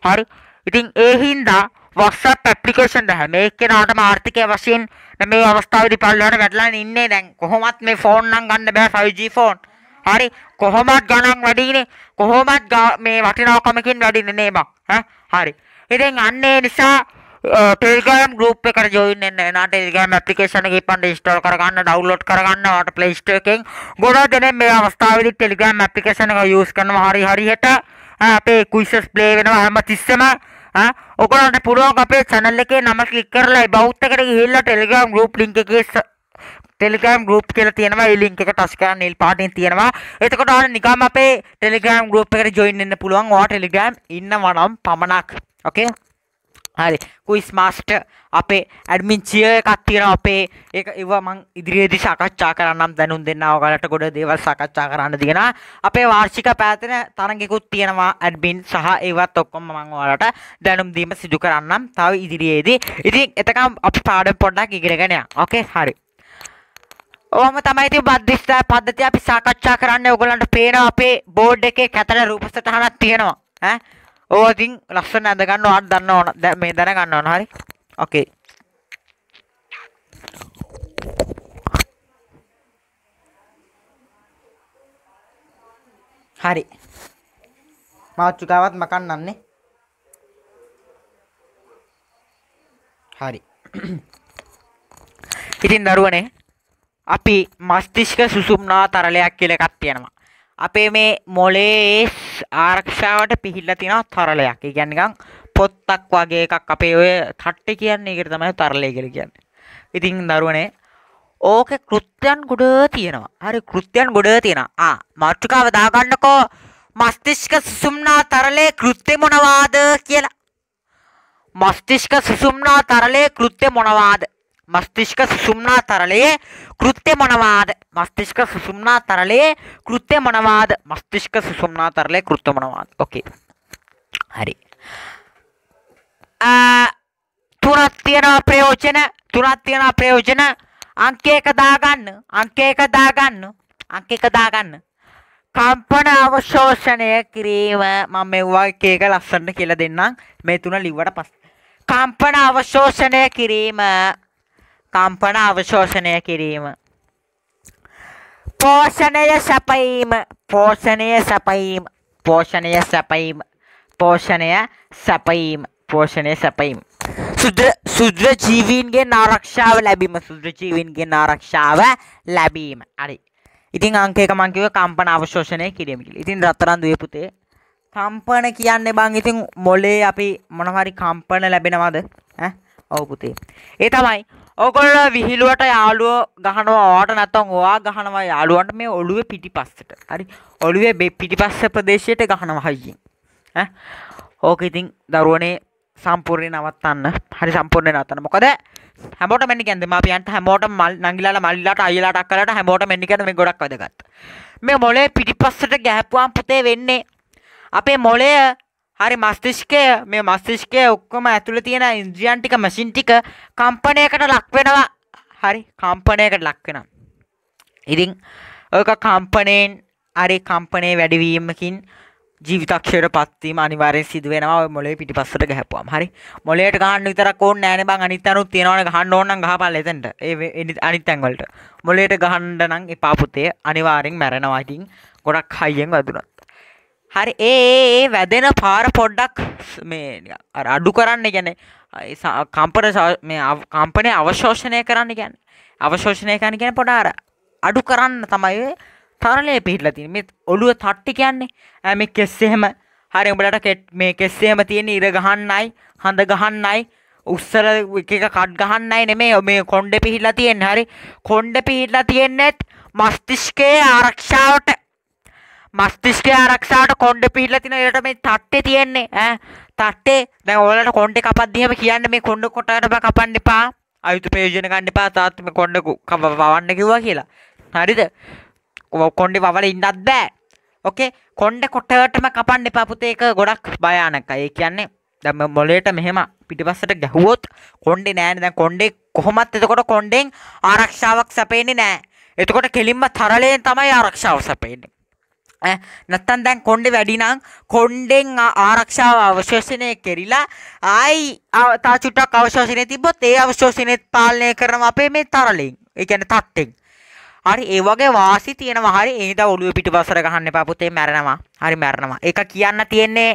හරි. ඉතින් ඒ හින්දා WhatsApp ඇප්ලිකේෂන් දැහ. මේ කෙනාටම ආර්ථිකය වශයෙන් මේ අවස්ථාවේදී පල්ලෙහාට වැටලා ඉන්නේ දැන්. කොහොමත් මේ ෆෝන් නම් ගන්න බෑ 5G ෆෝන් හරි? කොහොමත් ගණන් වැඩිනේ කොහොමත් මේ වටිනාකමකින් වැඩින්නේ නේ බං ඈ? හරි. ඉතින් අන්න ඒ නිසා ටෙලිග්‍රෑම් ගෲප් එකට ජොයින් වෙන්න එනා ටෙලිග්‍රෑම් ඇප්ලිකේෂන් එක ඉපන්ඩ ඉන්ස්ටෝල් කරගන්න ඩවුන්ලෝඩ් කරගන්න ඔයාලට ප්ලේ ස්ටෝර් එකෙන් ගොඩක් දෙනෙක් මේ අවස්ථාවේදී ටෙලිග්‍රෑම් ඇප්ලිකේෂන් එක යූස් කරනවා. හරි හරියට අපේ කුයිසස් ප්ලේ වෙනවා හැම තිස්සෙම ඔගලන්ට පුළුවන් අපේ channel එකේ නම ක්ලික් කරලා බෞද්ධ එකට ගිහිල්ලා Telegram group link එකේ Telegram group කියලා තියෙනවා. ඒ link එක ටච් කරලා නිල් පාටින් තියෙනවා. එතකොට ඔයාලා නිකම්ම අපේ Telegram group එකට join වෙන්න පුළුවන්. ඔයා Telegram ඉන්නවා නම් පමණක්. Okay? හරි. කුයිස් මාස්ටර් අපේ ඇඩ්මින් චිය එකක් තියෙනවා. අපේ ඒක ඉව මං ඉදිරියේදී සාකච්ඡා කරන්නම්. දැනුම් දෙන්න ඔයාලට ගොඩ දේවල් සාකච්ඡා කරන්න තියෙනවා අපේ වාර්ෂික පැවැතෙන තරඟයකුත් තියෙනවා ඇඩ්මින් සහ ඒවත් ඔක්කොම මං ඔයාලට දැනුම් දීම සිදු කරන්නම්. තව ඉදිරියේදී. ඉතින් එතකම් අපි පාඩම් පොඩ්ඩක් ඉගෙනගෙන යන්න ඕකේ හරි. ඕම තමයි ඉතින් බද්ධිස්ථා පද්ධතිය අපි සාකච්ඡා කරන්න. ඔයගොල්ලන්ට පේනවා අපේ බෝඩ් එකේ කැතර රූප සටහනක් තියෙනවා. ඈ? ඕවතින් ලස්සන ඇඳගන්න වාට දන්න ඕන. දැ මේ දැන ගන්න ඕන. හරි? ඕකේ හරි. මාච්චුකාවත් මකන්නන්නේ හරි. ඉතින් දරුවනේ අපි මස්තිෂ්ක සුසුම්නා තරලයක් කියල එකත් තියෙනවා. අපේ මේ මොලේ ආරක්ෂාවට පිහිල්ල තියෙන තරලයක්. ගැනිකං පොත්තක් වගේ එකක් අපේ ඔය තට්ට කියන්නේ එකට තමයි තරලය කියල කියන්න. ඉතින් දරුවනේ ඕක කෘත්‍යයන් ගොඩ තියෙනවා. හරි කෘත්‍යයන් ගොඩ තියෙනවා. මාට්ටිකාව දාගන්නකෝ. මස්තිෂ්ක සුසුම්නා තරලේ කෘත්‍ය මොනවාද කියලා. මස්තිෂ්ක සුසුම්නා තරලේ කෘත්‍ය මොනවාද? මස්තිෂ්ක සුසුම්නා තරලයේ කෘත්‍ය මොනවාද? මස්තිෂ්ක සුසුම්නා තරලයේ කෘත්‍ය මොනවාද? මස්තිෂ්ක සුසුම්නා තරලේ කෘත්‍ය මොනවාද? ඕකේ හරි. තුනක් තියෙනවා ප්‍රයෝජන තුනක් තියෙනවා ප්‍රයෝජන. අංක එක දාගන්න අංක එක දාගන්න අංක එක දාගන්න. කම්පන අවශෝෂණය කිරීම මම මෙව්වා එක එක ලස්සනට කියලා දෙන්නම්. මේ තුන ලිව්වට පස්සේ. කම්පන අවශෝෂණය කිරීම කම්පන අවශෝෂණය කිරීම. පෝෂණය සැපීම පෝෂණය සැපීම පෝෂණය සැපීම පෝෂණය සැපීම පෝෂණය සැපීම සුද්‍ර සුද්‍ර ජීවීන්ගේ ආරක්ෂාව ලැබීම සුද්‍ර ජීවීන්ගේ ආරක්ෂාව ලැබීම. හරි. ඉතින් අංක එක මං කිව්වේ කම්පන අවශෝෂණය කිරීම කියලා. ඉතින් රත්තරන් දුවේ පුතේ. කම්පන කියන්නේ බං ඉතින් මොලේ අපි මොන හරි කම්පන ලැබෙනවද? ඈ? ඔව් පුතේ. ඒ තමයි ඔයගොල්ලෝ විහිළුවට යාළුවෝ ගහනවා ඔයාට නැත්නම් ඔයා ගහනවා. යාළුවන්ට මේ ඔළුවේ පිටිපස්සට. හරි? ඔළුවේ පිටිපස්ස ප්‍රදේශයට ගහනවා හයියෙන්. ඈ? ඕක ඉතින් දරුවනේ සම්පූර්ණයෙන් නවත්තන්න. හරි සම්පූර්ණයෙන් නවත්තන්න. මොකද? හැමෝටම මෙන්න කියන්නේ දෙමාපියන්ට හැමෝටම මල් නංගිලාලා මල්ලිලාට අයියලාට අක්කලාට හැමෝටම මෙන්න කියන්නේ මේ ගොඩක් වැදගත්. මේ මොලේ පිටිපස්සට ගැහපුවාම පුතේ වෙන්නේ. අපේ මොලය හරි මස්තිෂ්කය මේ මස්තිෂ්කය ඔක්කොම ඇතුළේ තියෙන ඉන්ද්‍රියන් ටික මැෂින් ටික කම්පනයකට ලක් වෙනවා. හරි කම්පනයකට ලක් වෙනවා. ඉතින් ඔයක කම්පණයෙන් හරි කම්පනයේ වැඩිවීමකින් ජීවිතක්ෂයට පත්වීම අනිවාර්යෙන් සිදු වෙනවා. ඔය මොලේ පිටිපස්සට ගහපුවාම. හරි? මොලේට ගහන්න විතරක් ඕනේ නෑනේ බං. අනිත් අනුත් තියනවනේ ගහන්න ඕන නම් ගහපල්ල එතනට. ඒ අනිත් තැන් වලට මොලේට ගහන්න නම් එපා පුතේ. අනිවාර්යෙන් මැරෙනවා. ඉතින් ගොඩක් හයියෙන් වැදුනත්. හරි ඒ ඒ වැදෙන පාර පොඩ්ඩක් මේ අර අඩු කරන්න කියන්නේ කම්පන මේ කම්පනය අවශෝෂණය කරන්න කියන්නේ. අවශෝෂණය කරන්න කියන්නේ පොඩ අර අඩු කරන්න තමයි තරලය පිහිටලා තියෙන මේ ඔළුව තට්ටි කියන්නේ. මේ කෙස් එහෙම හරි උඹලට මේ කෙස් එහෙම තියෙන ඉර ගහන්නයි හඳ ගහන්නයි උස්සල එක එක කඩ් ගහන්නයි නෙමෙයි මේ කොණ්ඩේ පිහිටලා තියෙන්නේ. හරි කොණ්ඩේ පිහිටලා තියෙන්නේත් මස්තිෂ්කයේ ආරක්ෂාවට. මස්තිෂ්කයේ ආරක්ෂාවට කොණ්ඩේ පිහිටලා තියෙන ඒකට මේ තට්ටේ තියෙන්නේ ඈ? තට්ටේ දැන් ඔයාලට කොණ්ඩේ කපද්දිම කියන්නේ මේ කොණ්ඩ කොටකට බා කපන්න එපා. අයුතු ප්‍රයෝජන ගන්න එපා. තාත් මේ කොණ්ඩ පවන්න කිව්වා කියලා. හරිද? කොන්්ඩි වල ඉන්නත් බෑ. ඕකේ? කොන්්ඩ කොට්ටටම කපන්න එපා. පුතේ එක ගොඩක් භයානකයි. ඒ කියන්නේ දැන් මොලේට මෙහෙම පිටිපස්සට ගැහුවොත් කොන්්ඩේ නෑනේ. දැන් කොන්්ඩේ කොහොමත් එතකොට කොන්්ඩෙන් ආරක්ෂාවක් සැපෙන්නේ නෑ. එතකොට කෙලින්ම තරලයෙන් තමයි ආරක්ෂාව සැපෙන්නේ. නැත්තන් දැන් කොන්්ඩෙ වැඩිනම් කොන්්ඩෙන් ආරක්ෂාව අවශෝෂණය කෙරිලා ආයි තා චුට්ටක් අවශෝෂණය තිබොත් ඒ අවශෝෂණයත් පාලනය කරනවා අපේ මේ තරලෙන්. ඒ කියන්නේ තට්ටෙන් හරි ඒ වගේ වාසි තියෙනවා. හරි ඒ හින්දා ඔළුව පිටිපස්සට ගහන්න එපා පුතේ මැරෙනවා. හරි මැරෙනවා. ඒක කියන්න තියෙන්නේ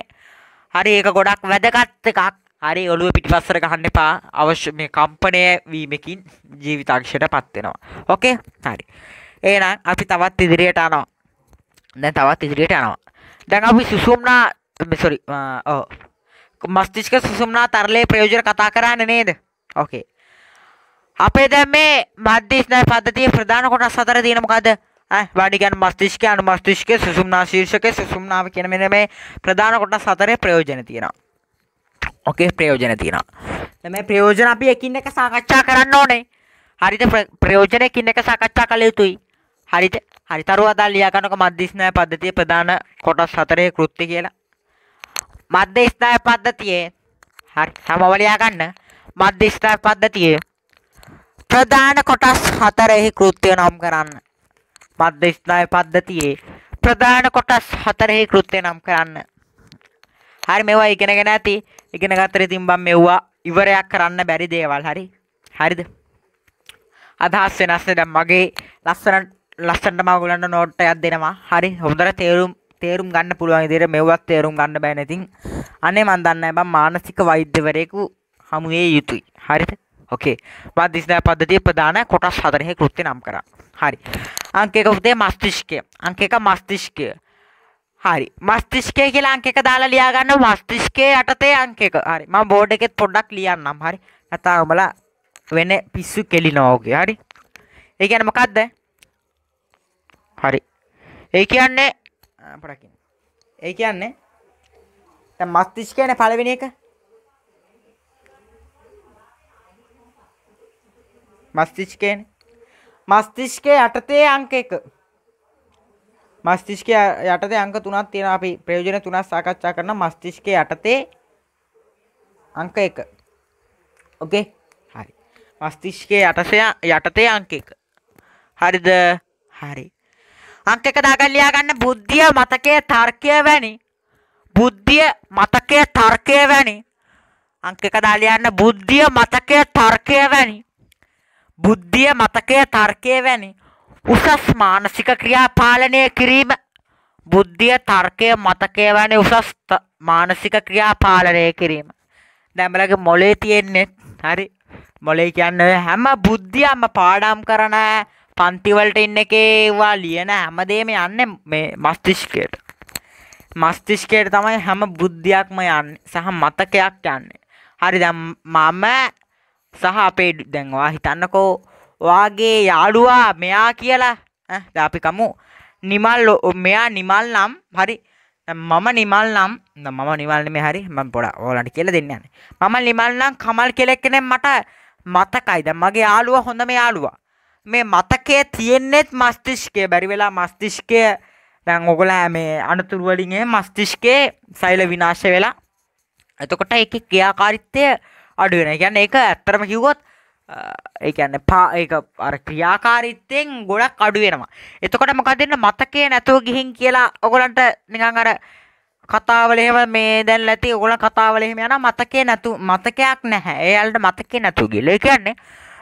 හරි ඒක ගොඩක් වැදගත් එකක්. හරි ඔළුව පිටිපස්සට ගහන්න එපා. අවශ්‍ය මේ කම්පණය වීමකින් ජීවිතාංශයටපත් වෙනවා. ඕකේ හරි. එහෙනම් අපි තවත් ඉදිරියට යනවා. දැන් තවත් ඉදිරියට යනවා දැන් අපි සුසුම්නා සොරි ඔව් මස්තිෂ්ක සුසුම්නා තරලේ ප්‍රයෝජන කතා කරන්නේ නේද ඕකේ අපේ දැන් මේ මධ්‍ය ස්නායු පද්ධතියේ ප්‍රධාන කොටස් හතර තියෙන මොකද්ද? ඈ වාඩි කියන්නේ මස්තිෂ්කය, අනුමස්තිෂ්කය, සුසුම්නා ශීර්ෂකය, සුසුම්නාව කියන මෙන්න මේ ප්‍රධාන කොටස් හතරේ ප්‍රයෝජන තියෙනවා. ඕකේ ප්‍රයෝජන තියෙනවා. දැන් මේ ප්‍රයෝජන අපි එකින් එක සාකච්ඡා කරන්න ඕනේ. හරිද? ප්‍රයෝජන එකින් එක සාකච්ඡා කළ යුතුයි. හරිද? හරි තරුවදා ලියා ගන්නක මධ්‍ය ස්නායු පද්ධතියේ ප්‍රධාන කොටස් හතරේ කෘත්‍ය කියලා. මධ්‍ය ස්නායු පද්ධතියේ හරි සමව ලියා ගන්න. මධ්‍ය ස්නායු පද්ධතියේ ප්‍රධාන කොටස් හතරෙහි කෘත්‍ය නම් කරන්න. මධ්‍ය ස්නායු පද්ධතියේ ප්‍රධාන කොටස් හතරෙහි කෘත්‍ය නම් කරන්න. හරි මේවා ඉගෙනගෙන ඇති. ඉගෙන ගත්තට ඉතින් බම් මෙව්වා ඉවරයක් කරන්න බැරි දේවල් හරි. හරිද? අදහස් වෙනස් නේ දැන් මගේ ලස්සන ලස්සනට මම ඔයගලන්ට නෝට් එකක් දෙනවා. හරි. හොඳට තේරුම් තේරුම් ගන්න පුළුවන් විදිහට මෙව්වත් තේරුම් ගන්න බෑ නේ ඉතින්. අනේ මන් දන්නේ නැහැ බම් මානසික වෛද්‍යවරයෙකු හමුවේ යුතුයි. හරිද? ඕකේ මධ්‍යස්ථ පද්ධතිය ප්‍රධාන කොටස් හතරෙහි කෘත්‍ය නම් කරා. හරි. අංක එක පුතේ මස්තිෂ්කය. අංක එක මස්තිෂ්කය. හරි. මස්තිෂ්කය කියලා අංක එක දාලා ලියා ගන්න මස්තිෂ්කයේ යටතේ අංක එක. හරි. මම බෝඩ් එකෙත් පොඩ්ඩක් ලියන්නම්. හරි. නැත්නම් ඔබලා වෙන පිස්සු කෙලිනවා ඔගේ හරි. ඒ කියන්නේ මොකද්ද? හරි. ඒ කියන්නේ? පොඩකින්. ඒ කියන්නේ? දැන් මස්තිෂ්කයනේ පළවෙනි එක? මස්තිෂ්කයනේ මස්තිෂ්කය යටතේ අංක එක. මස්තිෂ්කය යටතේ අංක තුනක් තියෙනවා. අපි ප්‍රයෝජන තුනක් සාකච්ඡා කරන මස්තිෂ්කය යටතේ අංක එක. ඕකේ හරි. මස්තිෂ්කය යටතේ යටතේ අංක එක. හරිද? හරි. අංක එක දාගන්න ලියා ගන්න බුද්ධිය මතකයේ තර්කය වැනි. බුද්ධිය මතකයේ තර්කය වැනි. අංක එක දාලා යන්න බුද්ධිය මතකයේ තර්කය වැනි. බුද්ධිය මතකය තර්කය වැනි. උසස් මානසික ක්‍රියා පාලනය කිරීම. බුද්ධිය තර්කය මතකය වැනි උසස් මානසික ක්‍රියා පාලනය කිරීම දැම්බලගේ මොලේ තියෙන්නේ. හරි. මොලේ කියන්න හැම බුද්ධියම්ම පාඩම් කරන පන්තිවලට ඉන්න එකේවා ලියන හැමදේම යන්න මේ මස්තිෂ්කයට. මස්තිෂ්කයට තමයි හැම බුද්ධියක්ම යන්න සහ මතකයක් යන්නේ. හරි දැම් මම සහ අපේ දැන්වා හිතන්නකෝ වාගේ යාළුවා මෙයා කියලා අපි කමු. නිමල් මෙයා නිමල් නම් හරි මම නිමල් නම් මම නිවල්න මේ හරි ම පොඩ ඕලට කියල දෙන්න යන මම නිමල් නම් කමල් කෙලෙක්කනෙ මට මතකයිද මගේ යාළුව හොඳම යාළුවා. මේ මතකේ තියෙන්නෙත් මස්තිෂ්කය බැරි වෙලා මස්තිෂ්කය දැන් ඔගොලා මේ අනතුරුවලින්ගේ මස්තිෂ්කේ සෛල විනාශ වෙලා එතකොට එක ක්‍රියාකාරිත්තය අඩුවෙන ගැන්න එක ඇත්තරම කිව්වොත් ඒ කියන්නේ පා ඒක අර ක්‍රියාකාරීත්වයෙන් ගොඩක් අඩු වෙනවා. එතකොට මොකද වෙන්නේ මතකේ නැතුව ගිහින් කියලා ඔයගලන්ට නිකන් අර කතාවල එහෙම මේ දැන් läති ඔයගලන් කතාවල එහෙම යනවා මතකේ නැතු මතකයක් නැහැ. එයාලට මතකේ නැතුව ගිහලා. ඒ කියන්නේ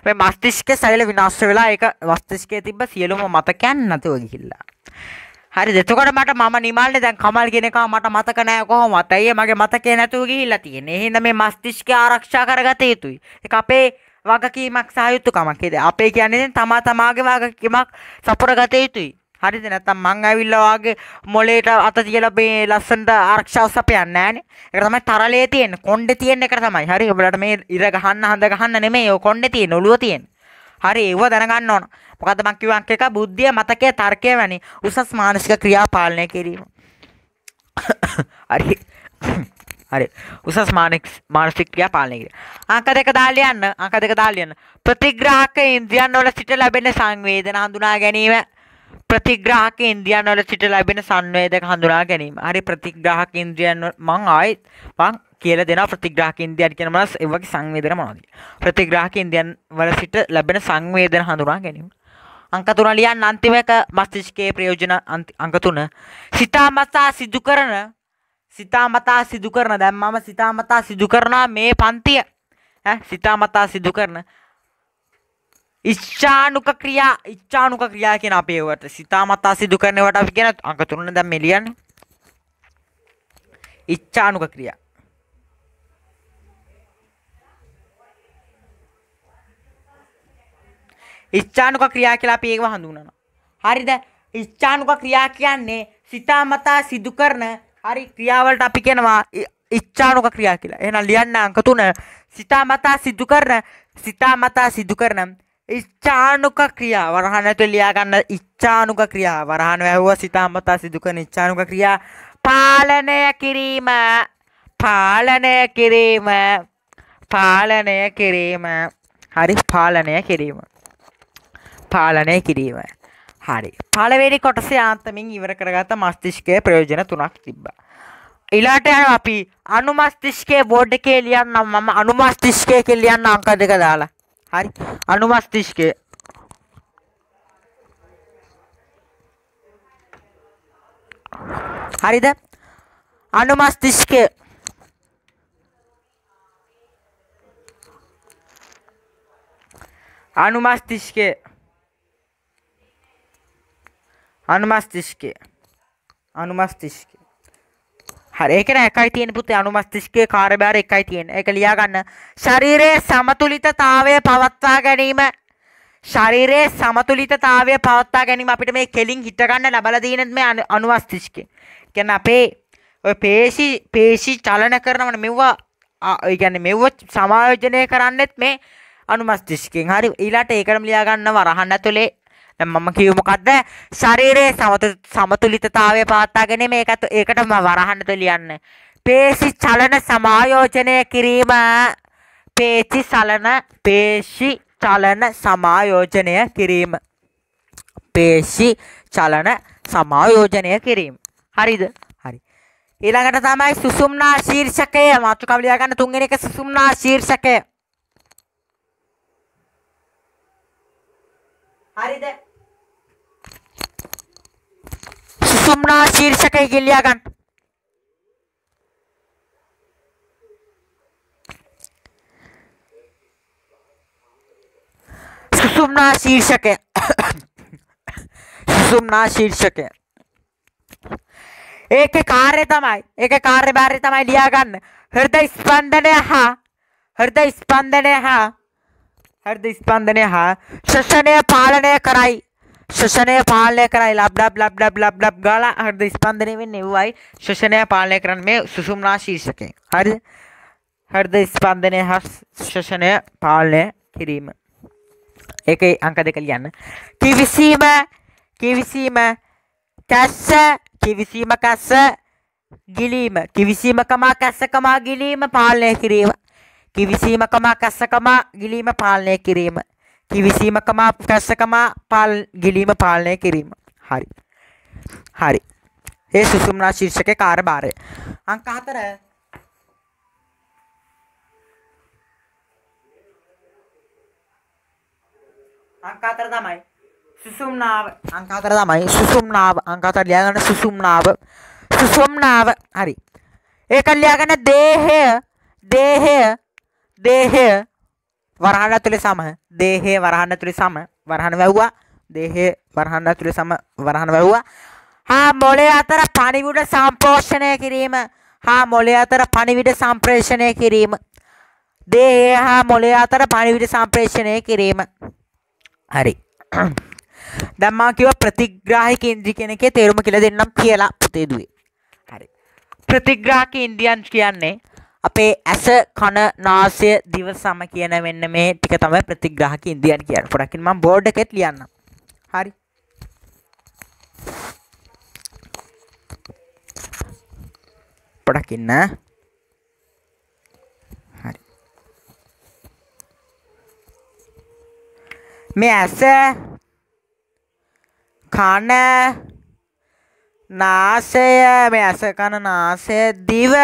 මේ මස්තිෂ්කයේ සෛල විනාශ වෙලා ඒක මස්තිෂ්කයේ තිබ්බ සියලුම මතකයන් නැතුව ගිහිල්ලා. හරි එතකොට මට මම නිමල්නේ දැන් කමල් කියන එක මට මතක නැහැ කොහොමද? ඇයි මගේ මතකේ නැතුව ගිහිල්ලා තියෙන්නේ? එහෙනම් මේ මස්තිෂ්කය ආරක්ෂා කරගත යුතුයි. ඒක අපේ වගකීමක් සහයුතුකමක් ද අපේ කියන්නේ තමා තමාගේ වගකීමක් සපුරගත යුතුයි හරිද නැත්තම් මං ඇවිල්ලා වාගේ මොලේට අත තියලා මේ ලස්සනට ආරක්ෂාව සපයන්නේ නැහනේ. ඒක තමයි තරලයේ තියෙන කොණ්ඩේ තියෙන එක තමයි. හරි ඔයාලට මේ ඉර ගහන්න හඳ ගහන්න නෙමෙයි ඔය කොණ්ඩේ තියෙන ඔළුව තියෙන. හරි ඒව දැනගන්න ඕන. මොකද්ද මං කිව්ව අංක එක බුද්ධිය මතකයේ තර්කය වැනි උසස් මානසික ක්‍රියා පාලනය කිරීම. හරි. හරි උසස් මානසික ක්‍රියා පාලනය කිරීම. අංක දෙක දාලා යන්න අංක දෙක දාලා යන්න. ප්‍රතිග්‍රාහක ඉන්ද්‍රියන් වල සිට ලැබෙන සංවේදන හඳුනා ගැනීම ප්‍රතිග්‍රාහක ඉන්ද්‍රියන් වල සිට ලැබෙන සංවේදක හඳුනා ගැනීම. හරි ප්‍රතිග්‍රාහක ඉන්ද්‍රියන් මං ආයෙත් මං කියලා දෙනවා ප්‍රතිග්‍රාහක ඉන්ද්‍රියන් කියන මොනවද ඒ වගේ සංවේදන මොනවද? ප්‍රතිග්‍රාහක ඉන්ද්‍රියන් වල සිට ලැබෙන සංවේදන හඳුනා ගැනීම. අංක තුන ලියන්න අන්තිම එක මස්තිෂ්කයේ ප්‍රයෝජන අංක තුන සිතාමතා සිදු කරන සිතාමතා සිදු කරන දැන් මම සිතාමතා සිදු කරනවා මේ පන්තිය ඈ සිතාමතා සිදු කරන ඉච්ඡානුක ක්‍රියා ඉච්ඡානුක ක්‍රියා කියන අපේ ඒවට සිතාමතා සිදු කරනවට අපි කියන අංක තුනනේ දැන් මේ ලියන්නේ ඉච්ඡානුක ක්‍රියා ඉච්ඡානුක ක්‍රියා කියලා අපි ඒව හඳුන්වනවා. හරිද? ඉච්ඡානුක ක්‍රියා කියන්නේ සිතාමතා සිදු කරන හරි ක්‍රියාවලට අපි කියනවා ඉච්ඡානුක ක්‍රියා කියලා. එහෙනම් ලියන්න අංක 3 සිතාමතා සිදු කරන සිතාමතා සිදු කරන ඉච්ඡානුක ක්‍රියා වරහන් ඇතුලේ ලියා ගන්න ඉච්ඡානුක ක්‍රියා වරහන් වැහුවා සිතාමතා සිදු කරන ඉච්ඡානුක ක්‍රියා පාලනය කිරීම. පාලනය කිරීම. පාලනය කිරීම. හරි පාලනය කිරීම. පාලනය කිරීම. හරි. පළවෙනි කොටස යාන්තමින් ඉවර කරගත මස්තිෂ්කය ප්‍රයෝජන තුනක් තිබ්බා. ඉලාට යන අපි අනුමස්තිෂ්කය බෝඩ් එකේ ලියන්නම් මම අනුමස්තිෂ්කය කියලා ලියන්න අංක දෙක දාලා. හරි අනුමස්තිෂ්කය හරිද අනුමස්තිෂ්කය අනුමස්තිෂ්කය අනුමස්තිෂ්කය අනුමස්තිෂ්කය හරි ඒක නෑ එකයි තියෙන පුතේ අනුමස්තිෂ්කයේ කාර්යභාරය එකයි තියෙන. ඒක ලියා ගන්න. ශරීරයේ සමතුලිතතාවය පවත්වා ගැනීම ශරීරයේ සමතුලිතතාවය පවත්වා ගැනීම අපිට මේ කෙලින් හිට ගන්න ලබලා තියෙන මේ අනු- අනුමස්තිෂ්කය. කියන්නේ අපේ ඔය පේශි පේශි චලන කරනවනේ මෙව්වා ආ, ඒ කියන්නේ මෙව්ව සමායෝජනය කරන්නෙත් මේ අනුමස්තිෂ්කයෙන්. හරි ඊළාට ඒකටම ලියා ගන්න වරහන් ඇතුලේ දැන් මම කිව්ව මොකද්ද? ශරීරයේ සමතු- සමතුලිතතාවය පවත්වා ගැනීම ඒකත් ඒකටම වරහන් ඇතුලේ ලියන්න. පේශි චලන සමායෝජනය කිරීම. පේශි චලන පේශි චලන සමායෝජනය කිරීම. පේශි චලන සමායෝජනය කිරීම. හරිද? හරි. ඊළඟට තමයි සුසුම්නා ශීර්ෂකය. මාතෘකාව ලියා ගන්න තුන්වෙනි එක සුසුම්නා ශීර්ෂකය. හරිද? සුසුම්නා ශීර්ෂකය කියලා ලියා ගන්න සුසුම්නා ශීර්ෂකය සුසුම්නා ශීර්ෂකය ඒකේ කාර්ය තමයි ඒකේ කාර්යභාරය තමයි ලියා ගන්න හෘද ස්පන්දනය හා හෘද ස්පන්දනය හා හෘද ස්පන්දනය හා ශ්වසනය පාලනය කරයි ශ්වසනය පාලනය කරයි ලබ් ලබ් ලබ් ලබ් ලබ් ලබ් ගාලා හෘද ස්පන්දනය වෙන්නේ එව්වයි ශ්වසනය පාලනය කරන්නේ මේ සුසුම්නා ශීර්ෂකයෙන් හරිද හෘද ස්පන්දනය හා ශ්වසනය පාලනය කිරීම ඒකේ අංක දෙක ලියන්න. කිවිසීම කිවිසීම කැස්ස කිවිසීම කැස්ස ගිලීම කිවිසීම කමා කැස්ස කමා ගිලීම පාලනය කිරීම. කිවිසීම කමා කැස්ස කමා ගිලීම පාලනය කිරීම. කිවිසීම කමා කැස්ස කමා පාල් ගිලීම පාලනය කිරීම. හරි. හරි. ඒ සුසුම්නා ශීර්ෂකේ කාර්යභාරය. අංක 4 අංක හතර තමයි සුසුම්නාව අංක හතර තමයි සුසුම්නාව අංක හතර ලියාගන්න සුසුම්නාව සුසුම්නාව හරි. ඒක ලියාගන්න දේහය. දේහය. දේහය. වරහන් ඇතුලේ සම දේහය වරහන් ඇතුලේ සම වරහන් වැව්වා දේහය වරහන් ඇතුලේ සම වරහන් වැව්වා. හා මොලේ අතර පණිවිඩ සම්පෝෂණය කිරීම හා මොලේ අතර පණිවිඩ සම්ප්‍රේෂණය කිරීම. දේහය හා මොලේ අතර පණිවිඩ සම්ප්‍රේෂණය කිරීම. හරි. දැන් මම කිව්ව ප්‍රතිග්‍රාහික ඉන්ද්‍රිය කියන එකේ තේරුම කියලා දෙන්නම් කියලා පුතේ දුවේ. හරි. ප්‍රතිග්‍රාහක ඉන්ද්‍රියන් කියන්නේ අපේ ඇස කන නාසය දිව සම කියන මෙන්න මේ ටික තමයි ප්‍රතිග්‍රාහක ඉන්ද්‍රියන් කියන්නේ. පොඩ්ඩක් මම බෝඩ් එකෙත් ලියන්නම්. හරි. පොඩ්ඩක් ඉන්න. හරි. මේ ඇස කන නාසය මේ ඇස කන නාසය දිව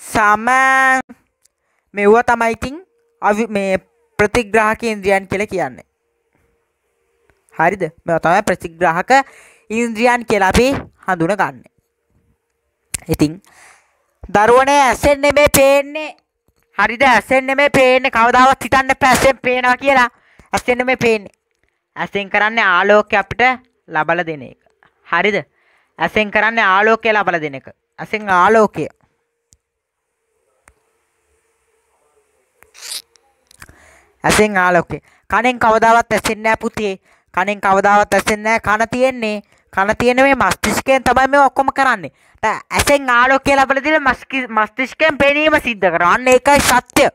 සම මෙව්ව තමයි ඉතින් අවි මේ ප්‍රතිග්‍රාහක ඉන්ද්‍රියන් කියලා කියන්නේ. හරිද? මේවා තමයි ප්‍රතිග්‍රාහක ඉන්ද්‍රියන් කියලා අපි හඳුනගන්නේ. ඉතින් දරුවනේ ඇසෙන් නෙමෙයි පේන්නේ. හරිද? ඇසෙන් නෙමෙයි පේන්නේ. කවදාවත් හිතන්න එපා ඇසෙන් පේනවා කියලා. ඇසෙන් නෙමෙයි පේන්නේ. ඇසෙන් කරන්නේ ආලෝකය අපිට ලබලා දෙන එක. හරිද? ඇසෙන් කරන්නේ ආලෝකය ලබලා දෙන එක. ඇසෙන් ආලෝකය. ඇසෙන් ආලෝකය කනෙන් කවදාවත් ඇසෙන්නේ නැහැ පුතේ. කනෙන් කවදාවත් ඇසෙන්නේ නැහැ කන තියෙන්නේ. කන තියෙන මේ මස්තිෂ්කයෙන් තමයි මේ ඔක්කොම කරන්නේ. දැන් ඇසෙන් ආලෝකය ලබලා දීලා මස්කි- මස්තිෂ්කයෙන් පෙනීම සිද්ධ කරනවා. අන්න ඒකයි සත්‍ය.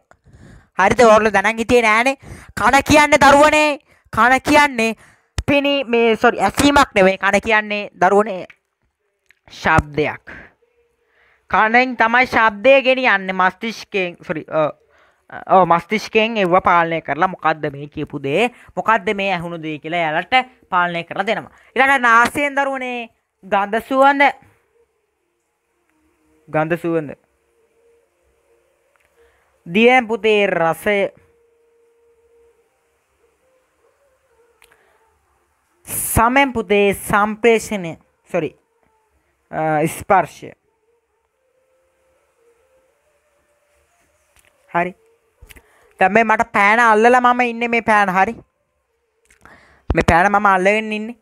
හරිද? ඕගොල්ලෝ දැනන් හිටියේ නෑනේ. කන කියන්නේ දරුවනේ. කන කියන්නේ පෙනී මේ සොරි ඇසීමක් නෙවෙයි කන කියන්නේ දරුවනේ. ශබ්දයක්. කනෙන් තමයි ශබ්දය ගෙනියන්නේ. මස්තිෂ්කයෙන් සොරි ඕ මස්තිෂ්කයෙන් එව්ව පාලනය කරලා මොකද්ද මේ කියපු දේ? මොකද්ද මේ ඇහුණු දේ කියලා එයාලට පාලනය කරලා දෙනවා. ඊළඟට නාසයෙන් දරුවනේ ගඳ සුවඳ. ගඳ සුවඳ. දියෙන් පුතේ රසය. සමෙන් පුතේ සම්ප්‍රේෂණය. සොරි ස්පර්ශය. හරි. දැන් මේ මට පෑන අල්ලලා මම ඉන්නේ මේ පෑන හරි මේ පෑන මම අල්ලගෙන ඉන්නේ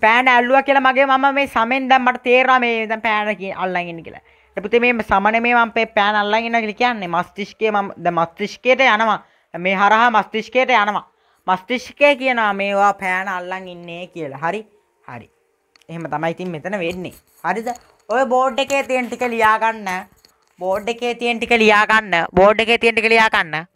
පෑන ඇල්ලුව කියලා මගේ මම මේ සමෙන් දැන් මට තේරෙනවා මේ දැන් පෑන කිය අල්ලන් ඉන්නේ කියලා. ඒ පුතේ මේ සමනේ මේ මම මේ පෑන අල්ලන් ඉන්නවා කියලා කියන්නේ මස්තිෂ්කයේ මම දැන් මස්තිෂ්කයට යනවා. මේ හරහා මස්තිෂ්කයට යනවා. මස්තිෂ්කය කියනවා මේවා පෑන අල්ලන් ඉන්නේ කියලා. හරි? හරි. එහෙම තමයි ඉතින් මෙතන වෙන්නේ. හරිද? ඔය බෝඩ් එකේ තියෙන ටික ලියා ගන්න. බෝඩ් එකේ තියෙන ටික ලියා ගන්න. බෝඩ් එකේ තියෙන ටික ලියා ගන්න.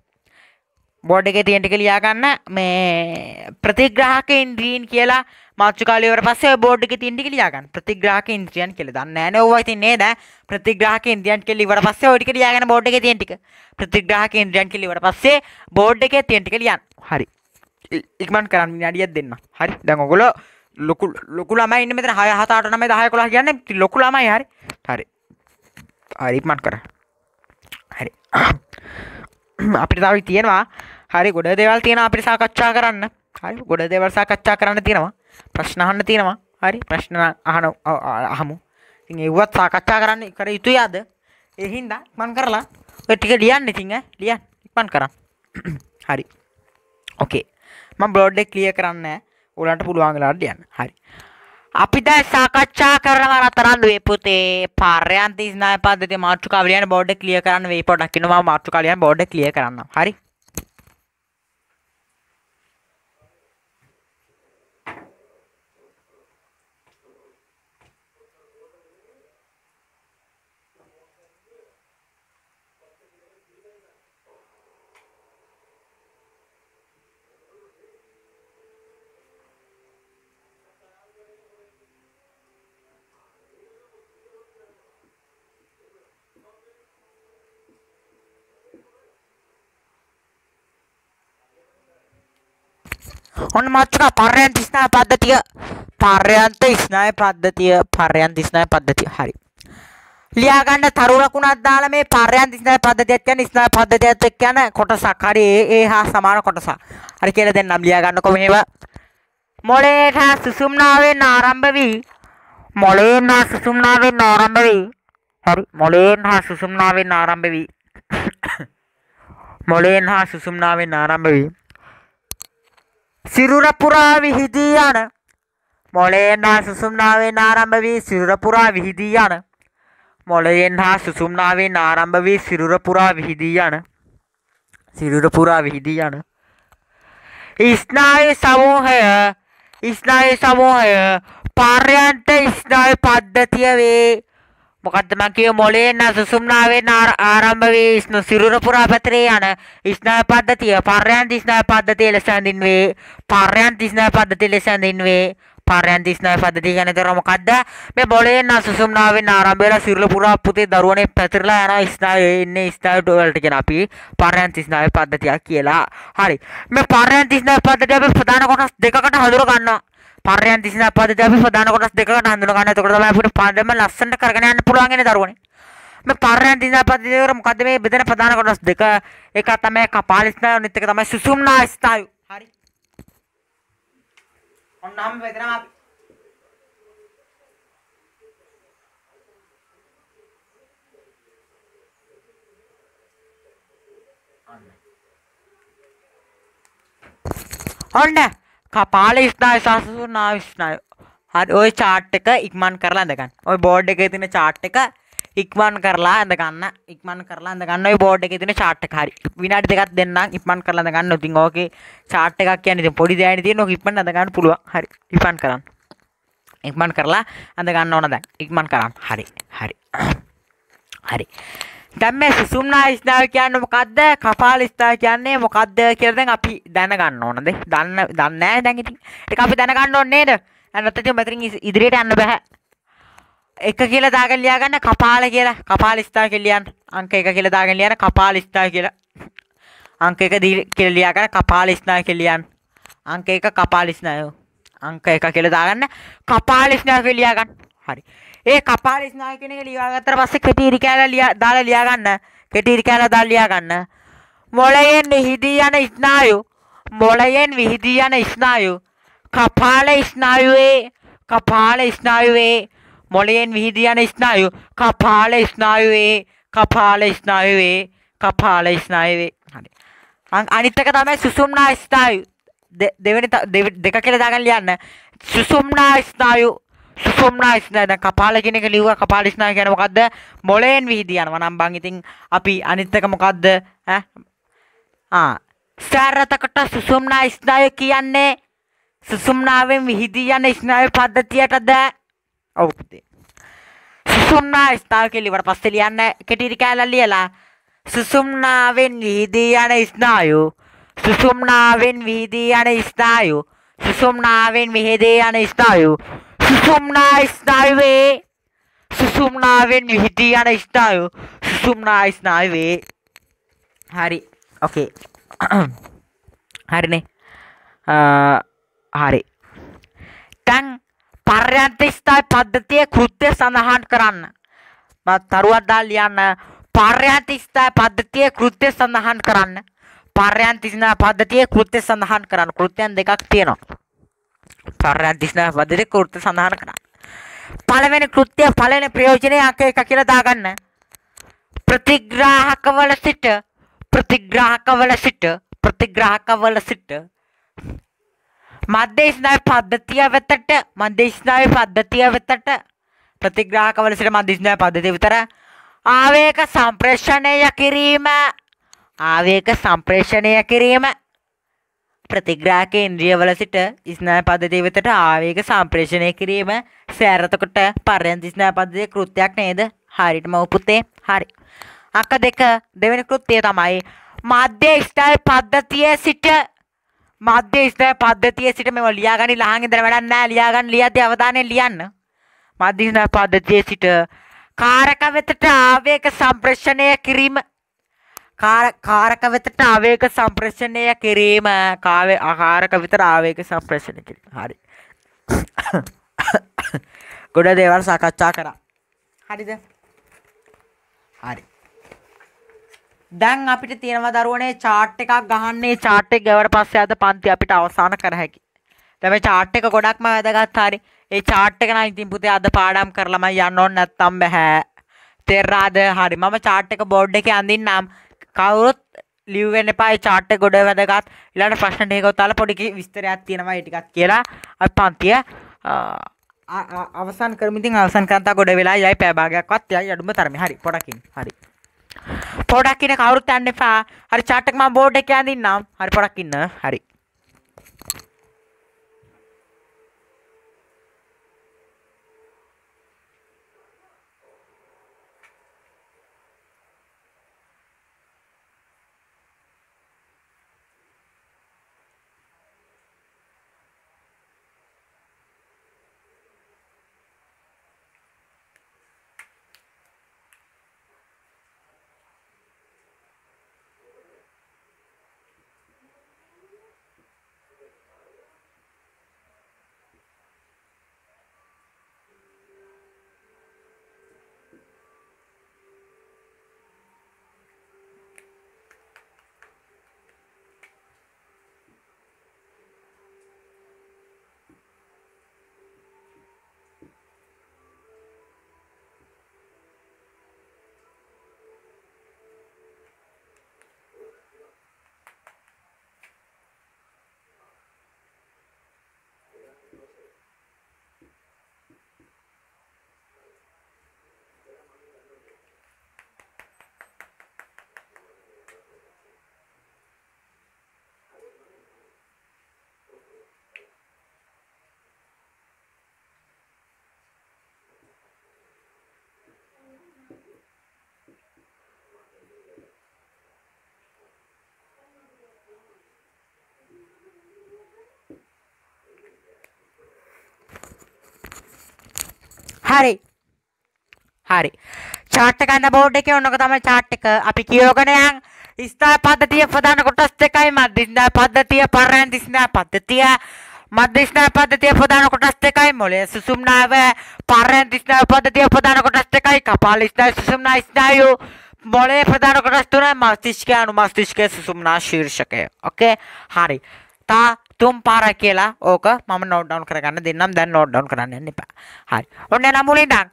බෝඩ් එකේ තියෙන ටික ලියා ගන්න. මේ ප්‍රතිග්‍රාහක ඉන්ද්‍රීන් කියලා මාතෘකාව ඉවර පස්සේ ඔය බෝඩ් එකේ තියෙන ටික ලියා ගන්න. ප්‍රතිග්‍රාහක ඉන්ද්‍රියන් කියලා. දන්නේ නැහැනේ ඕවා ඉතින් නේද? ප්‍රතිග්‍රාහක ඉන්ද්‍රියන් කියලා ඉවර පස්සේ ඔය ටික ලියා ගන්න බෝඩ් එකේ තියෙන ටික. ප්‍රතිග්‍රාහක ඉන්ද්‍රියන් කියලා ඉවර පස්සේ බෝඩ් එකේ තියෙන ටික ලියන්න. හරි. ඉක්මන් කරන්න විනාඩියක් දෙන්න. හරි. දැන් ඔයගොල්ලෝ ලොකු ලොකු ළමයි ඉන්නේ මෙතන 6 7 8 9 10 11 කියන්නේ ලොකු ළමයි හරි. හරි. හරි ඉක්මන් කර. හරි. අපිට තව තියෙනවා හරි ගොඩ දේවල් තියෙනවා අපිට සාකච්ඡා කරන්න. හරි ගොඩ දේවල් සාකච්ඡා කරන්න තියෙනවා. ප්‍රශ්න අහන්න තියෙනවා. හරි ප්‍රශ්න අහන අහමු. ඉතින් ඒවත් සාකච්ඡා කරන්න කර යුතුයි අද. ඒ හින්දා ඉක්මන් කරලා ඔය ටික ලියන්න ඉතින් ඈ ලියන්න ඉක්මන් කරන්න. හරි. ඕකේ. මම බ්ලොග් එක ක්ලියර් කරන්න ඔයාලන්ට පුළුවන් වෙලාවට ලියන්න. හරි. අපි දැන් සාකච්ඡා කරන අතරන් වේ පුතේ පර්යන්ත ස්නාය පද්ධතිය මාතෘකාව ලියන්න බෝඩ් එක ක්ලියර් කරන්න වෙයි පොඩ්ඩක් ඉන්නවා මම මාතෘකාව ලියන්න බෝඩ් එක ක්ලියර් කරන්නම්. හරි. ඔන්න මාතෘකා පර්යන්ත ස්නාය පද්ධතිය. පර්යන්ත ස්නාය පද්ධතිය පර්යන්ත ස්නාය පද්ධතිය. හරි. ලියා ගන්න තරුණකුණක් දාලා මේ පර්යන්ත ස්නාය පද්ධතියත් කියන්නේ ස්නාය පද්ධතියත් එක්ක යන කොටසක්. හරි ඒ ඒ හා සමාන කොටසක්. හරි කියලා දෙන්නම් ලියා ගන්නකො මෙහෙම මොළයට හා සුසුම්නාවෙන් ආරම්භ වී. මොළයෙන් හා සුසුම්නාවෙන් ආරම්භ වී. හරි. මොළයෙන් හා සුසුම්නාවෙන් ආරම්භ වී. මොළයෙන් හා සුසුම්නාවෙන් ආරම්භ වී. සිරුර පුරා විහිදී යන. මොළයෙන් හා සුසුම්නාවෙන් ආරම්භ වී සිරුර පුරා විහිදී යන. මොළයෙන් හා සුසුම්නාවෙන් ආරම්භ වී සිරුර පුරා විහිදී යන. සිරුර පුරා විහිදී යන. ස්නායු සමූහය ස්නායු සමූහය පර්යන්ත ස්නායු පද්ධතිය වේ. මොකද්ද මං කියේ මොළයෙන් සුසුම්නාවෙන් ආරම්භ වී ස්නු සිරුර පුරා පැතිරේ යන ස්නායු පද්ධතිය. පර්යන්ත ස්නායු පද්ධතිය ලෙස හඳුන්වේ පර්යන්ත ස්නායු පද්ධතිය ලෙස හඳුන්වේ පර්යන්ත ස්නායු පද්ධතිය කියන්නේ තේරුම මොකද්ද? මේ මොළයෙන් සුසුම්නාවෙන් ආරම්භ වෙලා සිරුර පුරා පුතේ දරුවනේ පැතිරලා යන ස්නායු ඉන්නේ ස්නායු වලට කියන අපි පර්යන්ත ස්නායු පද්ධතිය කියලා. හරි. මේ පර්යන්ත ස්නායු පද්ධතිය අපි ප්‍රධාන කොටස් දෙකකට හඳුර ගන්නවා. පර්යන්ත ස්නායු පද්ධතිය අපි ප්‍රධාන කොටස් දෙකකට හඳුන ගන්න. එතකොට තමයි අපිට පාඩම ලස්සනට කරගෙන යන්න පුළුවන් ඉන්නේ දරුවනේ. මේ පර්යන්ත ස්නායු පද්ධතිය වල මොකද්ද මේ බෙදෙන ප්‍රධාන කොටස් දෙක? එක තමයි කපාල ස්නායු අනිත් එක තමයි සුසුම්නා ස්නායු. හරි. ඔන්නම් බෙදෙනවා අපි. ඔන්න කපාල ස්නාය සසු නාවිශ්නාය හරි ඔය චාට් එක ඉක්මන් කරලා ඇඳගන්න. ඔය බෝඩ් එකේ තියෙන චාට් එක ඉක්මන් කරලා ඇඳගන්න. ඉක්මන් කරලා ඇඳගන්න. ඔය බෝඩ් එකේ තියෙන චාට් එක හරි. විනාඩි දෙකක් දෙන්නම් ඉක්මන් කරලා ඇඳගන්න. ඉතින් ඕකේ චාට් එකක් කියන්නේ ඉතින් පොඩි දෙයක් තියෙන ඕක ඉක්මන් ඇඳගන්න පුළුවන්. හරි ඉක්මන් කරන්න. ඉක්මන් කරලා ඇඳගන්න ඕන දැන්. ඉක්මන් කරන්න. හරි හරි. හරි. දැන් මේ සුසුම්නා ස්නායු කියන්නේ මොකද්ද? කපාල ස්නායු කියන්නේ මොකද්ද කියලා දැන් අපි දැනගන්න ඕනද? දන්න දන්නේ නැහැ දැන් ඉතින්. ඒක අපි දැනගන්න ඕනේ නේද? නැත්නම් මෙතනින් ඉදිරියට යන්න බෑ. එක කියලා දාගෙන ලියා ගන්න කපාල කියලා. කපාල ස්නායු කියලා ලියන්න. අංක 1 කියලා දාගෙන ලියන්න කපාල ස්නායු කියලා. අංක 1 කියලා ලියා ගන්න කපාල ස්නායු කියලා ලියන්න. අංක 1 කපාල ස්නායු. අංක 1 කියලා දාගන්න කපාල ස්නායු කියලා ලියා ගන්න. හරි. ඒ කපාල ස්නායු කියන එක ලියා ගත්තට පස්සේ කෙටි ඉරි කෑල්ල ලියා දාලා ලියා ගන්න. කෙටි ඉරි කෑල්ල දාලා ලියා ගන්න. මොළයෙන් විහිදී යන ස්නායු මොළයෙන් විහිදී යන ස්නායු. කපාල ස්නායුවේ කපාල ස්නායුවේ මොළයෙන් විහිදී යන ස්නායු. කපාල ස්නායුවේ කපාල ස්නායුවේ කපාල ස්නායුවේ. හරි. අනිත් එක තමයි සුසුම්නා ස්නායු. දෙවෙනි දෙක කියලා දාගන්න ලියන්න. සුසුම්නා ස්නායු සුසුම්නා ස්නායු දැන් කපාල කියන එක ලිව්වා කපාල ස්නායු කියන්නේ මොකද්ද? මොළයෙන් විහිදී යනවා නම් බං. ඉතින් අපි අනිත් එක මොකද්ද? ඈ? ආ. සාරතකට සුසුම්නා ස්නායු කියන්නේ සුසුම්නාවෙන් විහිදී යන ස්නායු පද්ධතියටද? ඔව් පුතේ. සුසුම්නා ස්නායු කියලා ඉවර පස්සේ ලියන්න කෙටි කෑල්ල ලියලා. සුසුම්නාවෙන් විහිදී යන ස්නායු සුසුම්නාවෙන් විහිදී යන ස්නායු සුසුම්නාවෙන් විහිදී යන ස්නායු සුසුම්නා ස්නායුවේ සුසුම්නාවෙන් විහිදී යන ස්නායු. සුසුම්නා ස්නායුවේ හරි. ඕකේ හරිනේ. හරි. දැන් පර්යන්ත ස්ථායි පද්ධතිය කෘත්‍ය සඳහන් කරන්න. මත් තරුවක් දාලා ලියන්න. පර්යන්ත ස්ථායි පද්ධතිය කෘත්‍ය සඳහන් කරන්න. පර්යන්ත ස්ථායි පද්ධතිය කෘත්‍ය සඳහන් කරන්න. කෘත්‍යයන් දෙකක් තියෙනවා. පර්යන්ත ස්ථායි පද්ධතිය කෘත්‍ය සඳහන් කරන්න පළවෙනි කෘත්‍ය පළවෙනි ප්‍රයෝජනය අංක එක කියලා දාගන්න. ප්‍රතිග්‍රාහකවල සිට ප්‍රතිග්‍රාහකවල සිට ප්‍රතිග්‍රාහකවල සිට. මධ්‍ය ස්නායු පද්ධතිය වෙතට මධ්‍ය ස්නායු පද්ධතිය වෙතට ප්‍රතිග්‍රාහකවල සිට මධ්‍ය ස්නායු පද්ධතිය විතර ආවේග සම්ප්‍රේෂණය කිරීම ආවේග සම්ප්‍රේෂණය කිරීම. ප්‍රතිග්‍රාහක ඉන්ද්‍රියවල සිට ස්නායු පද්ධතිය වෙතට ආවේග සම්ප්‍රේෂණය කිරීම සෑරතකොට පර්යන්ත ස්නායු පද්ධතිය කෘත්‍යයක් නේද? හරියටම ඔව් පුතේ. හරි. අංක දෙක දෙවෙනි කෘත්‍යය තමයි මධ්‍ය ස්නායු පද්ධතියේ සිට මධ්‍ය ස්ථය පද්ධතිය සිට මෙම ලියාගනි ලහන් ඉදර වැඩක් නෑ. ලියාගන්න ලියද්දී අවධානයෙන් ලියන්න. මධ්‍ය ස්ථය පද්ධතිය සිට කාරක වෙතට ආවේග සම්ප්‍රේෂණය කිරීම කාරක වෙතට ආවේග සම්ප්‍රේෂණය කිරීම කාවේ ආකාරක විතර ආවේග සම්ප්‍රේෂණය කිරීම හරි ගොඩ දේවල් සාකච්ඡා කරා හරිද හරි දැන් අපිට තියෙනවා දරුවනේ chart එකක් ගහන්නේ chart එක ගවට පස්සේ අද පන්ති අපිට අවසන් කර හැකි. දැන් මේ chart එක ගොඩක්ම වැදගත් හරි. ඒ chart එක නම් ඉතින් පුතේ අද පාඩම් කරලම යන්න ඕන නැත්තම් බෑ. තේරාද? හරි. මම chart එක බෝඩ් එකේ අඳින්නම්. කවුරුත් ලිව්වෙන්න එපා ඒ chart එක ගොඩ වැදගත්. ඊළඟ ප්‍රශ්න ටික උතාලා පොඩි විස්තරයක් තියෙනවා ඒ ටිකක් කියලා අපි පන්තිය අවසන් කරමු. ඉතින් අවසන් කරන්තා ගොඩ වෙලා යයි පෑ භාගයක්වත් යයි අඩුම තරමේ. හරි. පොඩකින්. හරි. පොඩක් ඉන්න කවුරුත් යන්න එපා. හරි චාට් එක මම බෝඩ් එකේ අඳින්නම්. හරි පොඩක් ඉන්න. හරි. හරි. හරි. චාට් එක ගන්න බෝඩ් එකේ ඔන්නක තමයි චාට් එක. අපි කියවගෙන යන්. ස්ථාය පද්ධතිය ප්‍රධාන කොටස් දෙකයි. මධ්‍යස්ථාය පද්ධතිය පරයන්ති ස්ථාය පද්ධතිය. මධ්‍යස්ථාය පද්ධතිය ප්‍රධාන කොටස් දෙකයි. මොළයේ සුසුම්නාව පරයන්ති ස්ථාය පද්ධතිය ප්‍රධාන කොටස් දෙකයි. කපාල ස්ථාය සුසුම්නා ස්නායු මොළයේ ප්‍රධාන කොටස් තුනයි. මස්තිෂ්කය අනු මස්තිෂ්කය සුසුම්නා ශීර්ෂකය. ඕකේ හරි. තා තුන් පාර කියලා ඕක මම නෝට් ඩවුන් කරගන්න දෙන්නම්. දැන් නෝට් ඩවුන් කරන්න යන්න එපා. හරි. ඔන්න නම් මුලින් ඉඳන්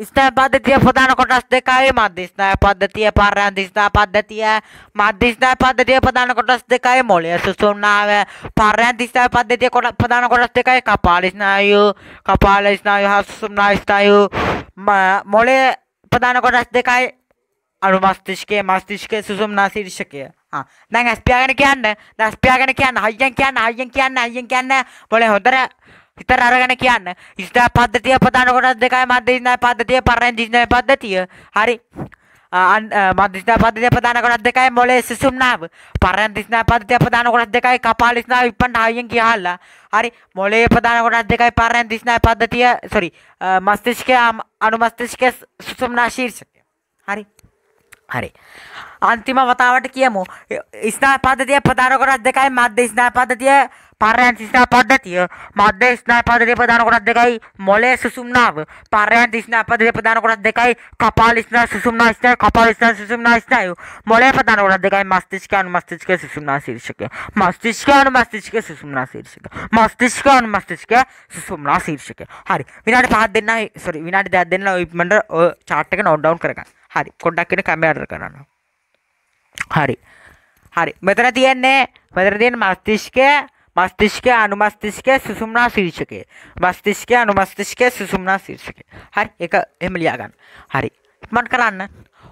ස්නෑ පද්ධතිය ප්‍රධාන කොටස් දෙකයි. මධ්‍ය ස්නාය පද්ධතිය පර්යන්ත ස්නාය පද්ධතිය මධ්‍ය ස්නාය පද්ධතිය ප්‍රධාන කොටස් දෙකයි. මොළය සුසුම්නාව පර්යන්ත ස්නාය පද්ධතිය කොට ප්‍රධාන කොටස් දෙකයි. කපාල ස්නායු කපාල ස්නායු හා සුසුම්නා ස්නායු මොළය ප්‍රධාන කොටස් දෙකයි. අනු මස්තිෂ්කය මස්තිෂ්කය සුසුම්නා ශීර්ෂකය දැන් ඇස්පියාගෙන කියන්න. දැස්පියාගෙන කියන්න. හයියෙන් කියන්න හයියෙන් කියන්න හයියෙන් කියන්න. මොලේ හොඳට හිතර අරගෙන කියන්න. ස්ථා පද්ධතිය ප්‍රධාන කොටස් දෙකයි මධ්‍ය ස්නායු පද්ධතිය පරණ ස්නායු පද්ධතිය. හරි. මධ්‍ය ස්නායු පද්ධතිය ප්‍රධාන කොටස් දෙකයි මොලේ සුසුම්නාව පරණ ස්නායු පද්ධතිය ප්‍රධාන කොටස් දෙකයි කපාල ස්නායු ඉපන්න හයියෙන් කියහල්ලා හරි. මොලේ ප්‍රධාන කොටස් දෙකයි පරණ ස්නායු පද්ධතිය සොරි මස්තිෂ්කය අනුමස්තිෂ්කය සුසුම්නා ශීර්ෂකය හරි. හරි අන්තිම වතාවට කියමු ස්නායු පද්ධතිය ප්‍රධාන කොටස් දෙකයි මධ්‍ය ස්නායු පද්ධතිය පර්යන්ත ස්නායු පද්ධතිය මධ්‍ය ස්නායු පද්ධතිය ප්‍රධාන කොටස් දෙකයි මොළයේ සුසුම්නාව පර්යන්ත ස්නායු පද්ධතිය ප්‍රධාන කොටස් දෙකයි කපාල ස්නායු සුසුම්නා ස්නායු කපාල ස්නායු සුසුම්නා ස්නායු මොළයේ ප්‍රධාන කොටස් දෙකයි මස්තිෂ්ක අනු මස්තිෂ්ක සුසුම්නා ශීර්ෂකය මස්තිෂ්ක අනු මස්තිෂ්ක සුසුම්නා ශීර්ෂකය මස්තිෂ්ක අනු මස්තිෂ්ක සුසුම්නා ශීර්ෂකය හරි විනාඩි 5ක් දෙන්න සෝරි විනාඩි 10ක් දෙන්න ඔය ඉක්මනට ඔය chart එක note down කරගන්න හරි. පොඩ්ඩක් ඉන්න කැමරා කරන්න හරි. හරි. මෙතන තියෙන්නේ මෙතන තියෙන මස්තිෂ්කය මස්තිෂ්කය අනුමස්තිෂ්කය සුසුම්නා ශීර්ෂකය. මස්තිෂ්කය අනුමස්තිෂ්කය සුසුම්නා ශීර්ෂකය. හරි. ඒක එහෙම ලියාගන්න. හරි. ඉක්මන් කරන්න.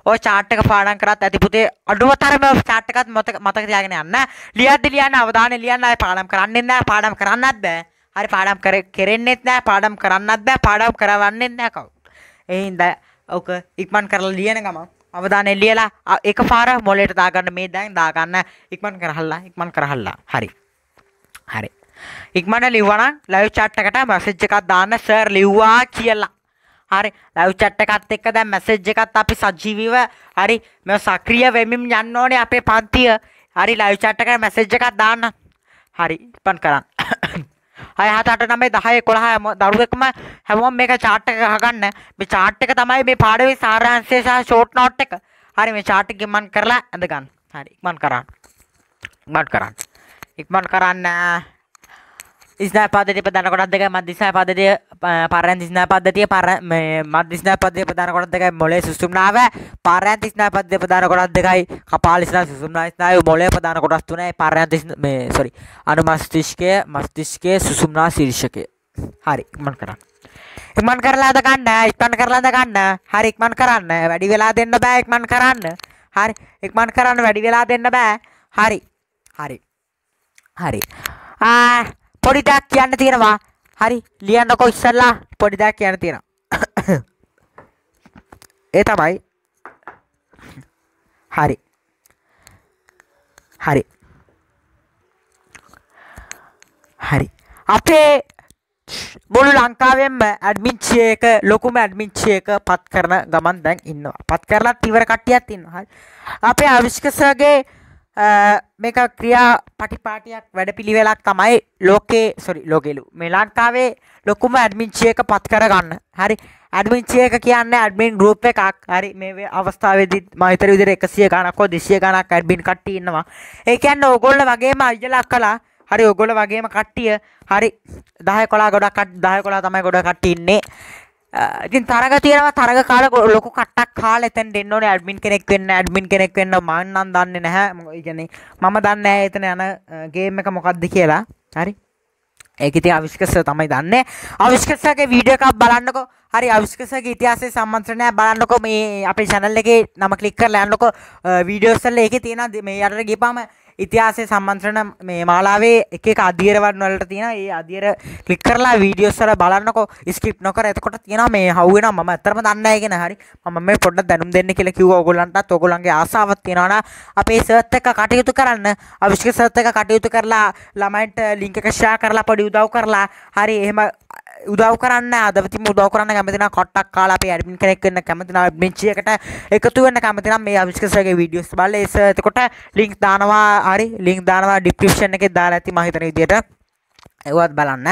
ඔය chart එක පාඩම් කරත් ඇති පුතේ අඩුවතරම chart එකත් මතක මතක තියාගෙන යන්න. ලියද්දි ලියන්න අවධානය ලියන්න ආයේ පාඩම් කරන්නෙත් නැහැ පාඩම් කරන්නත් බෑ. හරි පාඩම් කර කෙරෙන්නෙත් නැහැ පාඩම් කරන්නත් බෑ පාඩම් කරවන්නෙත් නැහැ කවුරු. ඒ හින්දා ඔක ඉක්මන් කරලා ලියන ගමන්. අවධානය ලියලා එක පාර මොලේට දාගන්න මේ දැන් දාගන්න. ඉක්මන් කරහල්ලා ඉක්මන් කරහල්ලා. හරි. හරි. ඉක්මනට ලිව්වනම් ලයිව් chat එකට මැසේජ් එකක් දාන්න සර් ලිව්වා කියලා. හරි. ලයිව් chat එකත් එක්ක දැන් මැසේජ් එකත් අපි සජීවීව හරි මේ සක්‍රිය වෙමින් යන්න ඕනේ අපේ පන්තිය. හරි ලයිව් chat එකට මැසේජ් එකක් දාන්න. හරි. ඉක්මන් කරන්න. හය හත අට නමේ දහය කොළහ දරුවෙක්ම හැමෝම මේක චාට් එක ගහගන්න මේ චාට් එක තමයි මේ පාඩමේ සාරාංශය සහ ෂෝට් නෝට් එක. හරි මේ චාට් එක ඉක්මන් කරලා ඇඳ ගන්න. හරි ඉක්මන් කරන්න. ඉක්මන් කරන්න. ඉක්මන් කරන්න. ස්නාය පද්ධතිය ප්‍රධාන කොටස් දෙකයි මධ්‍ය ස්නාය පද්ධතිය පරයන්ත ස්නාය පද්ධතිය පර මධ්‍ය ස්නාය පද්ධතිය ප්‍රධාන කොටස් දෙකයි මොළයේ සුසුම්නාව පරයන්ත ස්නාය පද්ධතිය ප්‍රධාන කොටස් දෙකයි කපාල ස්නායු සුසුම්නා ස්නායු මොළයේ ප්‍රධාන කොටස් තුනයි. පරයන්ත මේ සෝරි අනුමස්තිෂ්කය මස්තිෂ්කයේ සුසුම්නා ශීර්ෂකය. හරි ඉක්මන් කරන්න. ඉක්මන් කරලා අද ගන්න. ඉක්මන් කරලා අද ගන්න. හරි ඉක්මන් කරන්න. වැඩි වෙලා දෙන්න බෑ ඉක්මන් කරන්න. හරි ඉක්මන් කරන්න වැඩි වෙලා දෙන්න බෑ. හරි හරි හරි. ආ පොඩි දෙයක් කියන්න තියෙනවා. හරි ලියන්නකෝ ඉස්සල්ලා. පොඩි දෙයක් කියන්න තියෙනවා. ඒ තමයි. හරි. හරි. හරි. අපේ මුළු ලංකාවෙන්ම ඇඩ්මින්චිය එක ලොකුම ඇඩ්මින්චිය එක පත් කරන ගමන් දැන් ඉන්නවා. පත් කරලත් ඉවර කට්ටියත් ඉන්නවා. හරි. අපේ අවිශ්කසගේ මේක ක්‍රියා පටිපාටියක් වැඩපිළිවෙලක් තමයි ලෝකේ සොරි ලෝකෙලු. මේ ලංකාවේ ලොකුම ඇඩ්මින්චිය එක පත් කරගන්න. හරි? ඇඩ්මින්චිය එක කියන්නේ ඇඩ්මින් ගෲප් එකක්. හරි? මේ අවස්ථාවේදී මම හිතන විදිහට 100 ගණක් හෝ 200 ගණක් ඇඩ්මින් කට්ටිය ඉන්නවා. ඒ කියන්නේ ඕගොල්ලෝ වගේම අයියලා අක්කලා හරි ඔයගොල්ලෝ වගේම කට්ටිය හරි 10 11 ගොඩක් 10 11 තමයි ගොඩක් කට්ටිය ඉන්නේ. ඉතින් තරග තියෙනවා තරග කාල ලොකු කට්ටක් කාලා එතෙන් දෙන්න ඕනේ. ඇඩ්මින් කෙනෙක් වෙන්න ඇඩ්මින් කෙනෙක් වෙන්න. මම නම් දන්නේ නැහැ. ඒ කියන්නේ මම දන්නේ නැහැ එතන යන ගේම් එක මොකක්ද කියලා. හරි. ඒක ඉතින් අවිස්කස තමයි දන්නේ. අවිස්කසගේ වීඩියෝ එකක් බලන්නකෝ. හරි අවිස්කසගේ ඉතිහාසයේ සම්මන්ත්‍රණය බලන්නකෝ මේ අපේ channel එකේ නම ක්ලික් කරලා යන්නකෝ. වීඩියෝස් වල ඒකේ තියෙන මේ යටට ගිහපම ඉතිහාසය සම්මන්ත්‍රණ මේ මාලාවේ එක එක අධීරවන් වලට තියෙන ඒ අධීර ක්ලික් කරලා වීඩියෝස් වල බලන්නකෝ. ස්කිප් නොකර එතකොට තියෙනවා. මේ හවු වෙනවා. මම ඇත්තටම දන්නේ නැහැ කියන හරි. මම මේ පොඩ්ඩක් දැනුම් දෙන්න කියලා කිව්වා. ඕගොල්ලන්ටත් ඕගොල්ලන්ගේ ආසාවක් තියෙනවා නම් අපේ සර්ත් එක කටයුතු කරන්න. අවිශ්ක සර්ත් එක කටයුතු කරලා ළමයින්ට ලින්ක් එක ෂෙයා කරලා පොඩි උදව් කරලා. හරි එහෙම උදව් කරන්න අදවතිම උදව් කරන්න කැමති නම් කොට්ටක් කාලා අපේ ඇඩ්මින් කෙනෙක් වෙන්න කැමති නම් ඇඩ්මින්චි එකට එකතු වෙන්න කැමති නම් මේ අවිස්කසගේ වීඩියෝස් බලලා ඒස එතකොට ලින්ක් දානවා හරි? ලින්ක් දානවා ඩිස්ක්‍රිප්ෂන් එකේ දාලා ඇති මම හිතන විදියට. ඒවත් බලන්න.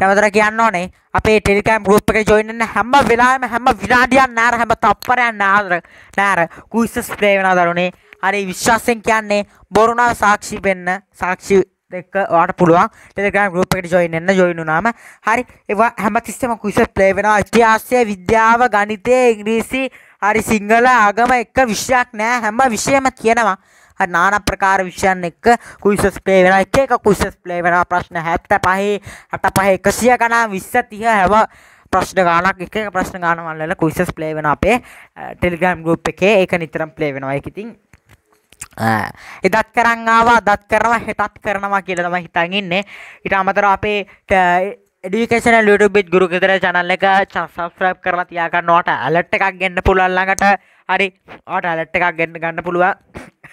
හැමතර කියන්න ඕනේ අපේ ටෙලිග්‍රෑම් ගෲප් එකේ ජොයින් වෙන්න හැම වෙලාවෙම හැම විනාඩියක් නෑර හැම තප්පරයක් නෑර නෑර. කුයිස් ස්ප්‍රේ වෙනවා දරුනේ හරි විශ්වාසයෙන් කියන්නේ බොරුනා සාක්ෂි වෙන්න සාක්ෂි එක්ක ඔයාට පුළුවන් ටෙලිග්‍රෑම් ගෲප් එකට ජොයින් වෙන්න ජොයින් වුණාම. හරි ඒවා හැමතිස්සෙම ක්විස් ප්ලේ වෙනවා. ඉතිහාසය විද්‍යාව ගණිතය ඉංග්‍රීසි හරි සිංහල ආගම එක විෂයක් නෑ. හැම විෂයම තියෙනවා හරි නාන ප්‍රකාර විෂයන් එක්ක කුයිසස් ප්ලේ වෙනවා. එක එක කුයිසස් ප්ලේ වෙනවා. ප්‍රශ්න 75 65 100 ගණන් 20 30 හැම ප්‍රශ්න ගානක් එක එක ප්‍රශ්න ගාන වල කුයිසස් ප්ලේ වෙන අපේ eh, ටෙලිග්‍රෑම් ගෲප් එකේ. ඒක නිතරම ප්ලේ වෙනවා. ඒක ඉතින් එදත් කරන් ආවා දත් කරනවා හෙටත් කරනවා කියලා තමයි හිතන් ඉන්නේ. ඊට අමතරව අපේ එඩිකේෂනල් YouTube ගුරු ගෙදර channel එක subscribe කරලා තියාගන්න ඕට alert එකක් ගෙන්න පුළුවන් ළඟට. හරි ඕට alert එකක් ගෙන්න ගන්න පුළුවන්.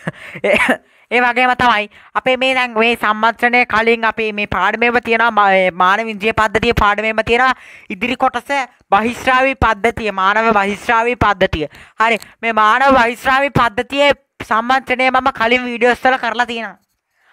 ඒ වගේම තමයි අපේ මේ දැන් මේ සම්මන්ත්‍රණය කලින් අපේ මේ පාඩමේම තියෙනවා මානව ඉන්ද්‍රිය පද්ධතිය පාඩමේම තියෙනවා. ඉදිරි කොටස බහිශ්‍රාවී පද්ධතිය මානව බහිශ්‍රාවී පද්ධතිය. හරි මේ මානව බහිශ්‍රාවී පද්ධතියේ සම්මන්ත්‍රණය මම කලින් වීඩියෝස් වල කරලා තියෙනවා.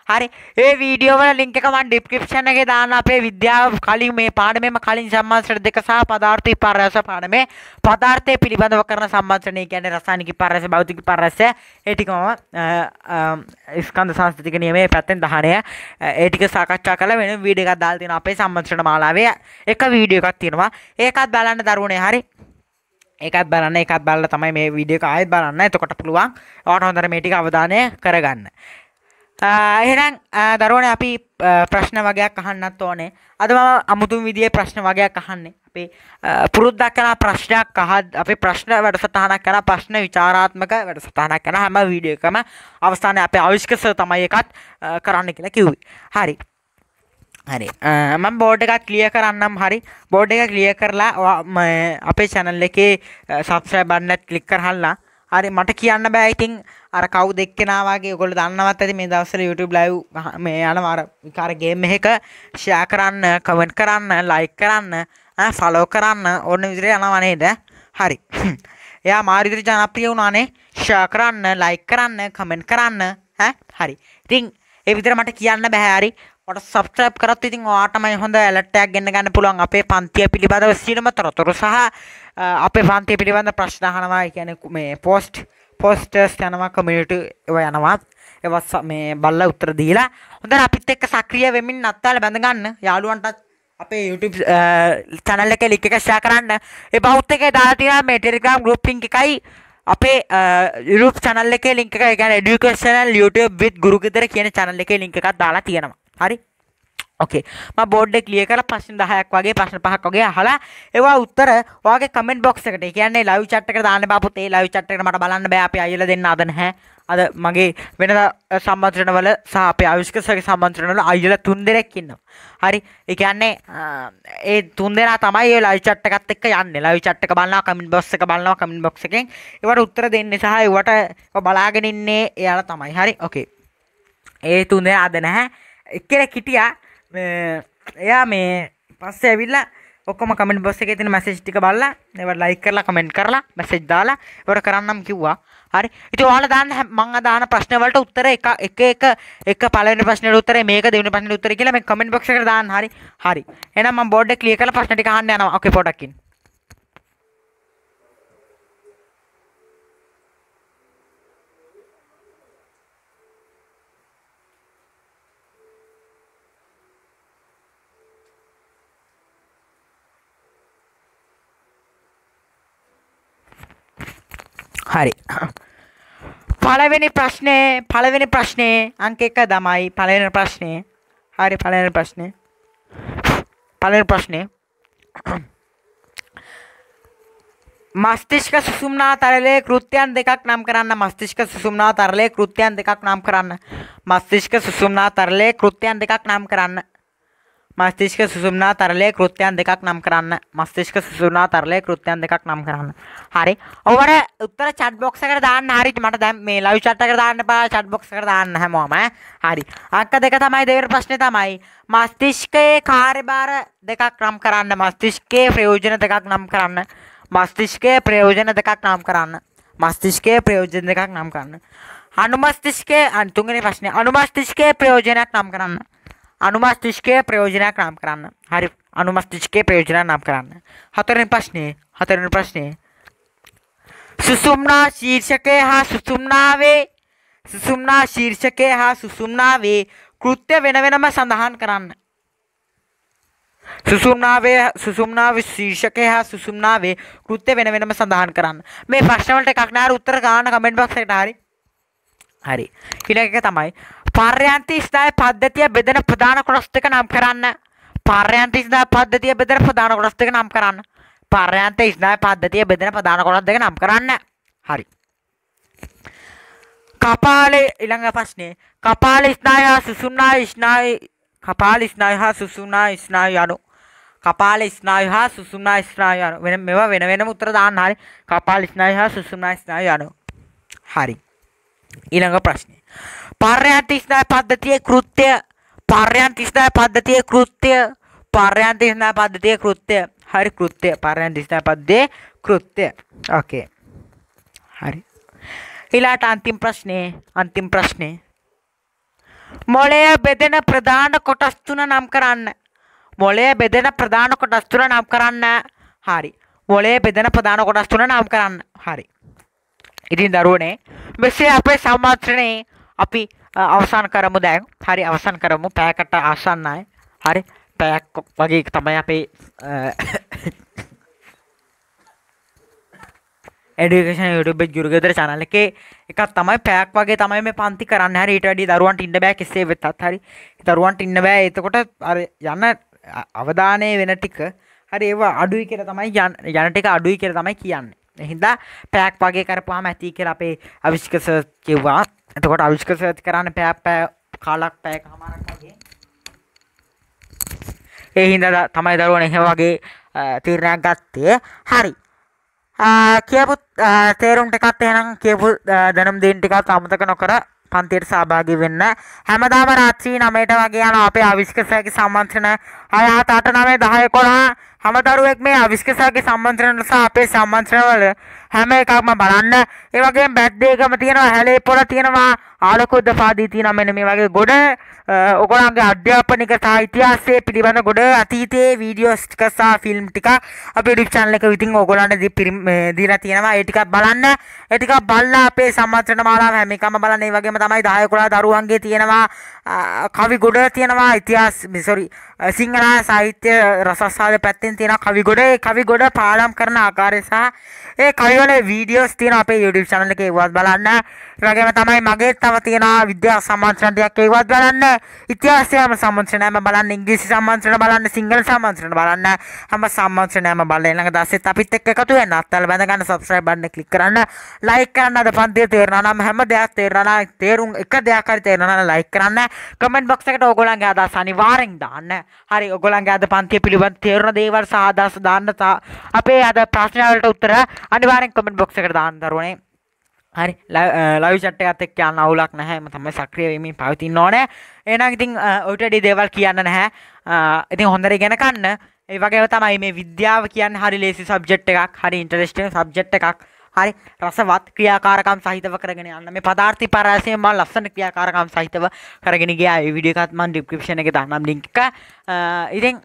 හරි. ඒ වීඩියෝ වල ලින්ක් එක මම ඩිස්ක්‍රිප්ෂන් එකේ දාන්න. අපේ විද්‍යාව කලින් මේ පාඩමේම කලින් සම්මාස්තර දෙක සහ පදාර්ථ විපර්යාස පාඩමේ පදාර්ථය පිළිබඳව කරන සම්මාස්තරණය කියන්නේ රසායනික විපර්යාස භෞතික විපර්යාස. ඒ ටික මම ස්කන්ධ සංස්කෘතික නියමයේ පැත්තෙන් 10 ඒ ටික සාකච්ඡා කරලා වෙන වීඩියෝ එකක් දාලා තියෙනවා අපේ සම්මාස්තරණ මාලාවේ. එක වීඩියෝ එකක් තියෙනවා. ඒකත් බලන්න දරුවනේ. හරි. ඒකත් බලන්න එකත් බලලා තමයි මේ වීඩියෝ එක ආයෙත් බලන්න එතකොට පුළුවන් ඔයාලට හොඳට මේ ටික අවධානය කරගන්න එහෙනම් දරුවනේ අපි ප්‍රශ්න වගයක් අහන්නත් ඕනේ. අද මම අමුතුම විදිහේ ප්‍රශ්න වගයක් අහන්නේ. අපේ පුරුද්දක් කරන ප්‍රශ්නයක් අහ අපේ ප්‍රශ්න වැඩසටහනක් කරන ප්‍රශ්න විචාරාත්මක වැඩසටහනක් කරන හැම වීඩියෝ එකම අවස්ථානයේ අපේ ආවිෂ්ක සර් තමයි එකත් කරන්න කියලා කිව්වේ. හරි. හරි. මම බෝඩ් එකක් ක්ලියර් කරන්නම් හරි. බෝඩ් එක ක්ලියර් කරලා අපේ channel එකේ subscribe button එක ක්ලික් කරහල්ලා. හරි මට කියන්න බෑ ඉතින්. අර කවුද එක්කෙනා වගේ ඔයගොල්ලෝ දන්නවත් ඇති මේ දවස්වල YouTube live මේ යනවා අර විකාර ගේම් එකක share කරන්න comment කරන්න like කරන්න ඈ follow කරන්න. ඕන විදිහට යනවා නේද? හරි. එයා මාරි විදිහට ජනප්‍රිය වුණානේ. share කරන්න like කරන්න comment කරන්න. ඈ? හරි. ඉතින් ඒ විදිහට මට කියන්න බෑ හරි. මට සබස්ක්‍රයිබ් කරත් ඉතින් ඔයාටමයි හොඳ ඇලර්ට් එකක් ගෙන්න ගන්න පුළුවන් අපේ පන්තිය පිළිබඳව සියලුම තොරතුරු සහ අපේ පන්තිය පිළිබඳ ප්‍රශ්න අහනවා. කියන්නේ මේ පෝස්ට් පෝස්ටර්ස් යනවා කමියුනිටි ඒවා යනවා. ඒවා මේ බල්ලා උත්තර දීලා. හොඳට අපිත් එක්ක සක්‍රිය වෙමින් නත්තාල බැඳ ගන්න. යාළුවන්ටත් අපේ YouTube channel එකේ link එක share කරන්න. ඒ බෞද්ධ එකේ දාලා තියෙනවා මේ Telegram group link එකයි. අපේ YouTube channel එකේ link එක. ඒ කියන්නේ educational YouTube with ගුරු ගෙදර කියන channel එකේ link එකක් දාලා තියෙනවා. හරි? ඕකේ මම බෝඩ් එක ක්ලියර් කරලා ප්‍රශ්න 10ක් වගේ ප්‍රශ්න 5ක් වගේ අහලා ඒවා උත්තර ඔයාගේ කමෙන්ට් බොක්ස් එකට. ඒ කියන්නේ ලයිව් chat එකට දාන්න බෑ පුතේ ලයිව් chat එකට මට බලන්න බෑ. අපි අයියලා දෙන්න අද නැහැ. අද මගේ වෙනදා සම්මන්ත්‍රණ වල සහ අපේ ආයුෂ්කසගේ සම්මන්ත්‍රණ වල අයියලා තුන් දෙනෙක් ඉන්නවා. හරි? ඒ කියන්නේ ඒ තුන් දෙනා තමයි ඒ ලයිව් chat එකත් එක්ක යන්නේ. ලයිව් chat එක බලනවා කමෙන්ට් බොක්ස් එක බලනවා කමෙන්ට් බොක්ස් එකෙන් ඒවට උත්තර දෙන්නේ සහ ඒවට බලාගෙන ඉන්නේ එයාලා තමයි. හරි? ඕකේ ඒ තුන් දෙනා අද නැහැ. එක්කෙනෙක් හිටියා එයා මේ පස්සේ ඇවිල්ලා ඔක්කොම කමෙන්ට් බොක්ස් එකේ තියෙන මැසේජ් ටික බලලා ඒවට ලයික් කරලා කමෙන්ට් කරලා මැසේජ් දාලා ඒවට කරන්නම් කිව්වා. හරි. ඉතින් ඔයාලා දාන්න මම අදාන ප්‍රශ්න වලට උත්තර එක එක එක එක පළවෙනි ප්‍රශ්නෙට උත්තරේ මේක දෙවෙනි ප්‍රශ්නෙට උත්තරේ කියලා මේ කමෙන්ට් බොක්ස් එකට දාන්න. හරි. හරි. එහෙනම් මම බෝඩ් එක ක්ලියර් කරලා ප්‍රශ්න ටික අහන්න යනවා. ඔකේ පොඩක් ඉන්න. හරි. පළවෙනි ප්‍රශ්නේ පළවෙනි ප්‍රශ්නේ. අංක එක තමයි පළවෙනි ප්‍රශ්නේ. හරි පළවෙනි ප්‍රශ්නේ. පළවෙනි ප්‍රශ්නේ. මස්තිෂ්ක සුසුම්නා තරලයේ කෘත්‍යයන් දෙකක් නම් කරන්න. මස්තිෂ්ක සුසුම්නා තරලයේ කෘත්‍යයන් දෙකක් නම් කරන්න මස්තිෂ්ක සුසුම්නා තරලයේ කෘත්‍යයන් දෙකක් නම් කරන්න. මස්තිෂ්ක සුසුම්නා තරලයේ කෘත්‍යයන් දෙකක් නම් කරන්න. මස්තිෂ්ක සුසුම්නා තරලයේ කෘත්‍යයන් දෙකක් නම් කරන්න හරි. ඔබට උත්තර chat box එකට දාන්න. හරි. මට දැන් මේ live chat එකට දාන්න එපා. chat box එකට දාන්න හැමෝම හරි. අංක දෙක තමයි දෙවෙනි ප්‍රශ්නේ තමයි. මස්තිෂ්කයේ කාර්යභාර දෙකක් නම් කරන්න. මස්තිෂ්කයේ ප්‍රයෝජන දෙකක් නම් කරන්න. මස්තිෂ්කයේ ප්‍රයෝජන දෙකක් නම් කරන්න. මස්තිෂ්කයේ ප්‍රයෝජන දෙකක් නම් කරන්න. අනුමස්තිෂ්කයේ තුන්වෙනි ප්‍රශ්නේ. අනුමස්තිෂ්කයේ ප්‍රයෝජනයක් නම් කරන්න. අනුමස්තිෂ්කයේ ප්‍රයෝජනයක් නම් කරන්න. හරි අනුමස්තිෂ්කයේ ප්‍රයෝජනයක් නම් කරන්න. හතරවෙනි ප්‍රශ්නේ හතරවෙනි ප්‍රශ්නේ සුසුම්නා ශීර්ෂකය හා සුසුම්නාවේ සුසුම්නා ශීර්ෂකය හා සුසුම්නාවේ කෘත්‍ය වෙන වෙනම සඳහන් කරන්න. සුසුම්නාවේ සුසුම්නාවේ ශීර්ෂකය හා සුසුම්නාවේ කෘත්‍ය වෙන වෙනම සඳහන් කරන්න. මේ ප්‍රශ්න වලට එකක් නෑර උත්තර ගන්න කමෙන්ට් බොක්ස් එකට හරි. හරි. ඊළඟ එක තමයි පර්යන්ත ස්නායු පද්ධතිය බෙදෙන ප්‍රධාන කොටස් දෙක නම් කරන්න. පර්යන්ත ස්නායු පද්ධතිය බෙදෙන ප්‍රධාන කොටස් දෙක නම් කරන්න. පර්යන්ත ස්නායු පද්ධතිය බෙදෙන ප්‍රධාන කොටස් දෙක නම් කරන්න. හරි. කපාලේ ඊළඟ ප්‍රශ්නේ කපාල ස්නායු හා සුසුම්නායු ස්නායු කපාල ස්නායු හා සුසුම්නා ස්නායු යනු කපාල ස්නායු හා සුසුම්නා ස්නායු යනු වෙන මේවා වෙන වෙනම උත්තර දාන්න හරි කපාල ස්නායු හා සුසුම්නා ස්නායු යනු හරි ඊළඟ ප්‍රශ්නේ පර්යන්ත ස්නායු පද්ධතියේ කෘත්‍ය පර්යන්ත ස්නායු පද්ධතියේ කෘත්‍ය පර්යන්ත ස්නායු පද්ධතියේ කෘත්‍ය හරි කෘත්‍ය පර්යන්ත ස්නායු පද්ධතියේ කෘත්‍ය ඕකේ හරි ඊළාට අන්තිම ප්‍රශ්නේ අන්තිම ප්‍රශ්නේ මොළය බෙදෙන ප්‍රධාන කොටස් තුන නම් කරන්න. මොළය බෙදෙන ප්‍රධාන කොටස් තුන නම් කරන්න. හරි. මොළය බෙදෙන ප්‍රධාන කොටස් තුන නම් කරන්න. හරි. ඉතින් දරුවනේ මෙසේ අපේ සම්මාත්‍රණේ අපි අවසන් කරමු දැන්. හරි අවසන් කරමු. පැයකට ආසන්නයි. හරි. පැයක් වගේ තමයි අපේ එඩිකේෂන් YouTube ගුරුගෙදර channel එකේ එකක් තමයි පැයක් වගේ තමයි මේ පන්ති කරන්න හරි ඊට වැඩි දරුවන්ට ඉන්න බෑ කෙසේ වෙතත් හරි දරුවන්ට ඉන්න බෑ එතකොට අර යන අවධානය වෙන ටික හරි ඒව අඩුයි කියලා තමයි යන ටික අඩුයි කියලා තමයි කියන්නේ එහින්දා පැයක් වගේ කරපුවාම ඇති කියලා අපේ අවිෂ්ක සර් කිව්වා එතකොට අවිෂ්ක සර් කරන්න පැයක් පැය කාලක් පැයකමාරක් වගේ. ඒ හින්දා තමයි දරුවනේ එහෙම වගේ තීරණයක් ගත්තේ. හරි. කියපු තේරුම් ටිකත් එහෙනම් කියපු දැනුම් දීම් ටිකත් අමතක නොකර පන්තියට සහභාගී වෙන්න. හැමදාම රාත්‍රී 9ට වගේ යන අපේ ආවිෂ්කසයාගේ සම්මන්ත්‍රණ 6 7 8 9 10 11 හැම දරුවෙක් මේ ආවිෂ්කසයාගේ සම්මන්ත්‍රණ සහ අපේ සම්මන්ත්‍රණ වල හැම එකක්ම බලන්න. ඒ වගේම බැද්දේ එකම තියෙනවා හැලේ පොළ තියෙනවා ආලෝකෝද්ද පාදී තියෙනවා මෙන්න මේ වගේ ගොඩ. ඔගොල්ලන්ගේ අධ්‍යාපනික සහ ඉතිහාසයේ පිළිබඳ ගොඩ අතීතයේ වීඩියෝස් ටික සහ ෆිල්ම් ටික අපේ YouTube channel එක විසින් ඔයගොල්ලන්ට දීලා තියෙනවා. ඒ ටිකක් බලන්න. ඒ ටිකක් බලලා අපේ සම්මන්ත්‍රණ මාලාව හැම එකම බලන්න. ඒ වගේම තමයි 10 11 දරුවන්ගේ තියෙනවා කවි ගොඩ තියෙනවා ඉතිහාස සොරි සිංහල සාහිත්‍ය රසස්වාද පැත්තෙන් තියෙන කවි ගොඩ ඒ කවි ගොඩ පාඩම් කරන ආකාරය සහ ඒ කවිවල වීඩියෝස් තියෙන අපේ YouTube channel එකේ ඒවත් බලන්න. ඒ වගේම තමයි මගේ තව තියෙනවා විද්‍යා සම්මන්ත්‍රණ ටිකක් ඒවත් බලන්න. ඉතිහාසයම සම්මන්ත්‍රණයම බලන්න. ඉංග්‍රීසි සම්මන්ත්‍රණ බලන්න. සිංහල සම්මන්ත්‍රණ බලන්න. හැම සම්මන්ත්‍රණයම බලන්න. ඊළඟ දවසෙත් අපිත් එක්ක එකතු වෙන්න. අත්තල් බැඳ ගන්න subscribe button එක click කරන්න. like කරන්න අද පන්තිය තේරෙනවා නම් හැම දෙයක් තේරෙනවා නම් තේරුම් එක දෙයක් හරි තේරෙනවා නම් like කරන්න. comment box එකට ඕගොල්ලන්ගේ අදහස් අනිවාර්යෙන් දාන්න. හරි ඕගොල්ලන්ගේ අද පන්තිය පිළිබඳ තේරුණ දේවල් සහ අදහස් දාන්න අපේ අද ප්‍රශ්න වලට උත්තර අනිවාර්යෙන් කමෙන්ට් බොක්ස් එකට දාන්න දරුවනේ. හරි ලයිව් චැට් එකත් එක්ක යන්න අවුලක් නැහැ. මම තමයි සක්‍රිය වෙමින් පවතින්න ඕනේ. එහෙනම් ඉතින් ඔයිට වැඩි දේවල් කියන්න නැහැ. ඉතින් හොඳට ඉගෙන ගන්න. ඒ වගේම තමයි මේ විද්‍යාව කියන්නේ හරි ලේසි සබ්ජෙක්ට් එකක් හරි ඉන්ටරෙස්ටිං සබ්ජෙක්ට් එකක්. හරි රසවත් ක්‍රියාකාරකම් සහිතව කරගෙන යන්න. මේ පදාර්ථ පරාසයෙන් මම ලස්සන ක්‍රියාකාරකම් සහිතව කරගෙන ගියා. ඒ වීඩියෝ එකත් මම ඩිස්ක්‍රිප්ෂන් එකේ දාන්නම් ලින්ක් එක. ඉතින්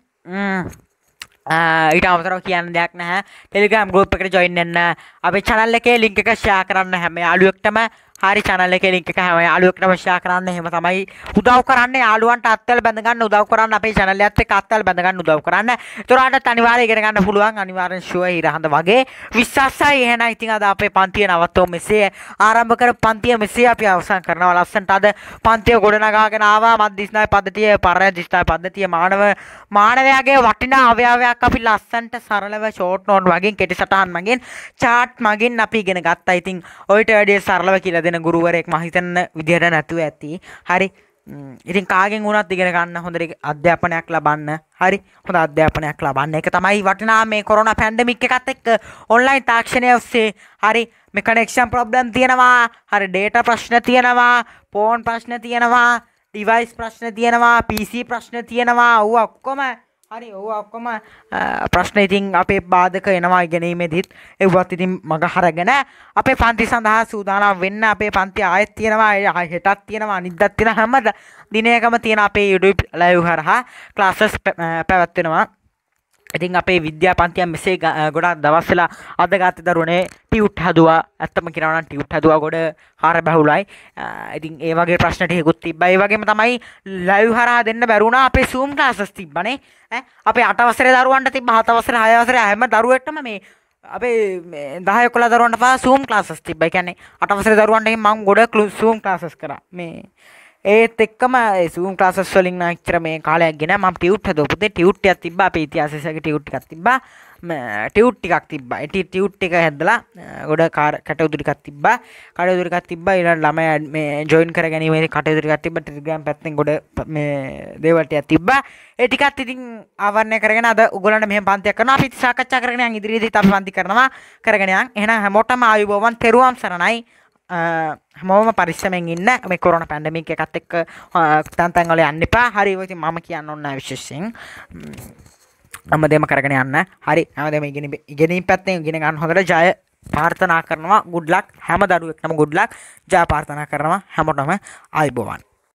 ඊට අමතරව කියන්න දෙයක් නැහැ ටෙලිග්‍රෑම් ගෲප් එකට ජොයින් වෙන්න අපේ channel එකේ link එක share කරන්න හැම යාළුවෙක්ටම හරි channel එකේ link එක හැම යාළුවෙක්ටම share කරන්න. එහෙම තමයි උදව් කරන්න. යාළුවන්ට අත්වල බැඳ ගන්න උදව් කරන්න. අපේ channel එකත් එක්ක අත්වල බැඳ ගන්න උදව් කරන්න. ඒතරාට අනිවාර්යයෙන් ඉගෙන ගන්න පුළුවන්. අනිවාර්යෙන් ෂුවර් ඉරහඳ වගේ. විශ්වාසයි. එහෙනම් ඉතින් අද අපේ පන්තිය නවත්තමු මෙසේ. ආරම්භ කර පන්තිය මෙසේ අපි අවසන් කරනවා. ලස්සනට අද පන්තිය ගොඩනගාගෙන ආවා. මධ්‍යස්ථාන පද්ධතිය පරාදිස්ථාන පද්ධතිය මානව මානවයාගේ වටිනා අවයවයක් අපි ලස්සනට සරලව ෂෝට් නෝට් වගේ කෙටි සටහන් මගින් chart මගින් අපි ඉගෙන ගත්තා. ඉතින් ඔයිට වැඩිය සරලව කියලා දෙන ගුරුවරයෙක් මම හිතන්න විදිහට නැතුව ඇති. හරි. ඉතින් කාගෙන් වුණත් ඉගෙන ගන්න හොඳ අධ්‍යාපනයක් ලබන්න. හරි. හොඳ අධ්‍යාපනයක් ලබන්න. ඒක තමයි වටිනා මේ කොරෝනා පැන්ඩමික් එකත් එක්ක ඔන්ලයින් තාක්ෂණය ඔස්සේ හරි මේ කනෙක්ෂන් ප්‍රොබ්ලම් තියෙනවා. හරි ඩේටා ප්‍රශ්න තියෙනවා. ෆෝන් ප්‍රශ්න තියෙනවා. ඩිවයිස් ප්‍රශ්න තියෙනවා. PC ප්‍රශ්න තියෙනවා. ඌ ඔක්කොම හරි ඔව ඔක්කොම ප්‍රශ්න ඉතින් අපේ බාධක එනවා ඉගෙනීමේදීත්. එව්වත් ඉතින් මග හරගෙන අපේ පන්ති සඳහා සූදානම් වෙන්න අපේ පන්ති ආයෙත් තියෙනවා හෙටත් තියෙනවා අනිද්දාත් තියෙන හැම දිනයකම තියෙන අපේ YouTube live හරහා ක්ලාසස් පැවැත්වෙනවා. ඉතින් අපේ විද්‍යා පන්තියන් මෙසේ ගොඩක් දවස් වෙලා අද ගාතේ දරුවනේ ටියුට් හදුවා. ඇත්තම කියනවා නම් ටියුට් හදුවා ගොඩ හාර බහුලයි. ඉතින් ඒ වගේ ප්‍රශ්න ටිකකුත් තිබ්බා. ඒ වගේම තමයි ලයිව් හරහා දෙන්න බැරුණා අපේ Zoom classes තිබ්බනේ. අපේ 8 වසරේ දරුවන්ට තිබ්බ 7 වසරේ 6 වසරේ හැම දරුවෙක්ටම මේ අපේ දහය කොළ දරුවන්ට පා සූම් ක්ලාසස් තිබ්බයි කියන්නේ 8 වසරේ දරුවන්ට මම ගොඩ සූම් ක්ලාසස් කරා. මේ ඒත් එක්කම සූම් ක්ලාසස් වලින් නම් එච්චර මේ කාලයක් ගෙන මම ටියුට් හදුවා පුතේ ටියුට් එකක් තිබ්බා අපේ ඉතිහාසයේ ටියුට් එකක් තිබ්බා. ටියුට් ටිකක් තිබ්බා. ඒ ටියුට් එක හැදලා ගොඩ කටයුතු ටිකක් තිබ්බා. කටයුතු ටිකක් තිබ්බා ඊළඟ ළමයා මේ ජොයින් කර ගැනීමේ කටයුතු ටිකක් තිබ්බා. ටෙලිග්‍රෑම් පැත්තෙන් ගොඩ මේ දේවල් ටිකක් තිබ්බා. ඒ ටිකත් ඉතින් ආවරණය කරගෙන අද උගලන්ට මෙහෙම පන්තියක් කරනවා. අපි සාකච්ඡා කරගෙන යන් ඉදිරියේදීත් අපි පන්ති කරනවා. කරගෙන යන්. එහෙනම් හැමෝටම ආයුබෝවන් තෙරුවන් සරණයි. හැමෝම පරිස්සමෙන් ඉන්න මේ කොරෝනා පැන්ඩමික් එකත් එක්ක තැන් තැන් වල යන්න එපා. හරි ඉතින් මම කියන්න ඕන විශේෂයෙන් හැමදේම කරගෙන යන්න. හරි හැමදේම ඉගෙන ඉගෙනීම් පැත්තෙන් ඉගෙන ගන්න හොඳට ජය ප්‍රාර්ථනා කරනවා. good luck හැම දරුවෙක්ටම good luck. ජය ප්‍රාර්ථනා කරනවා හැමෝටම ආයිබෝවන්.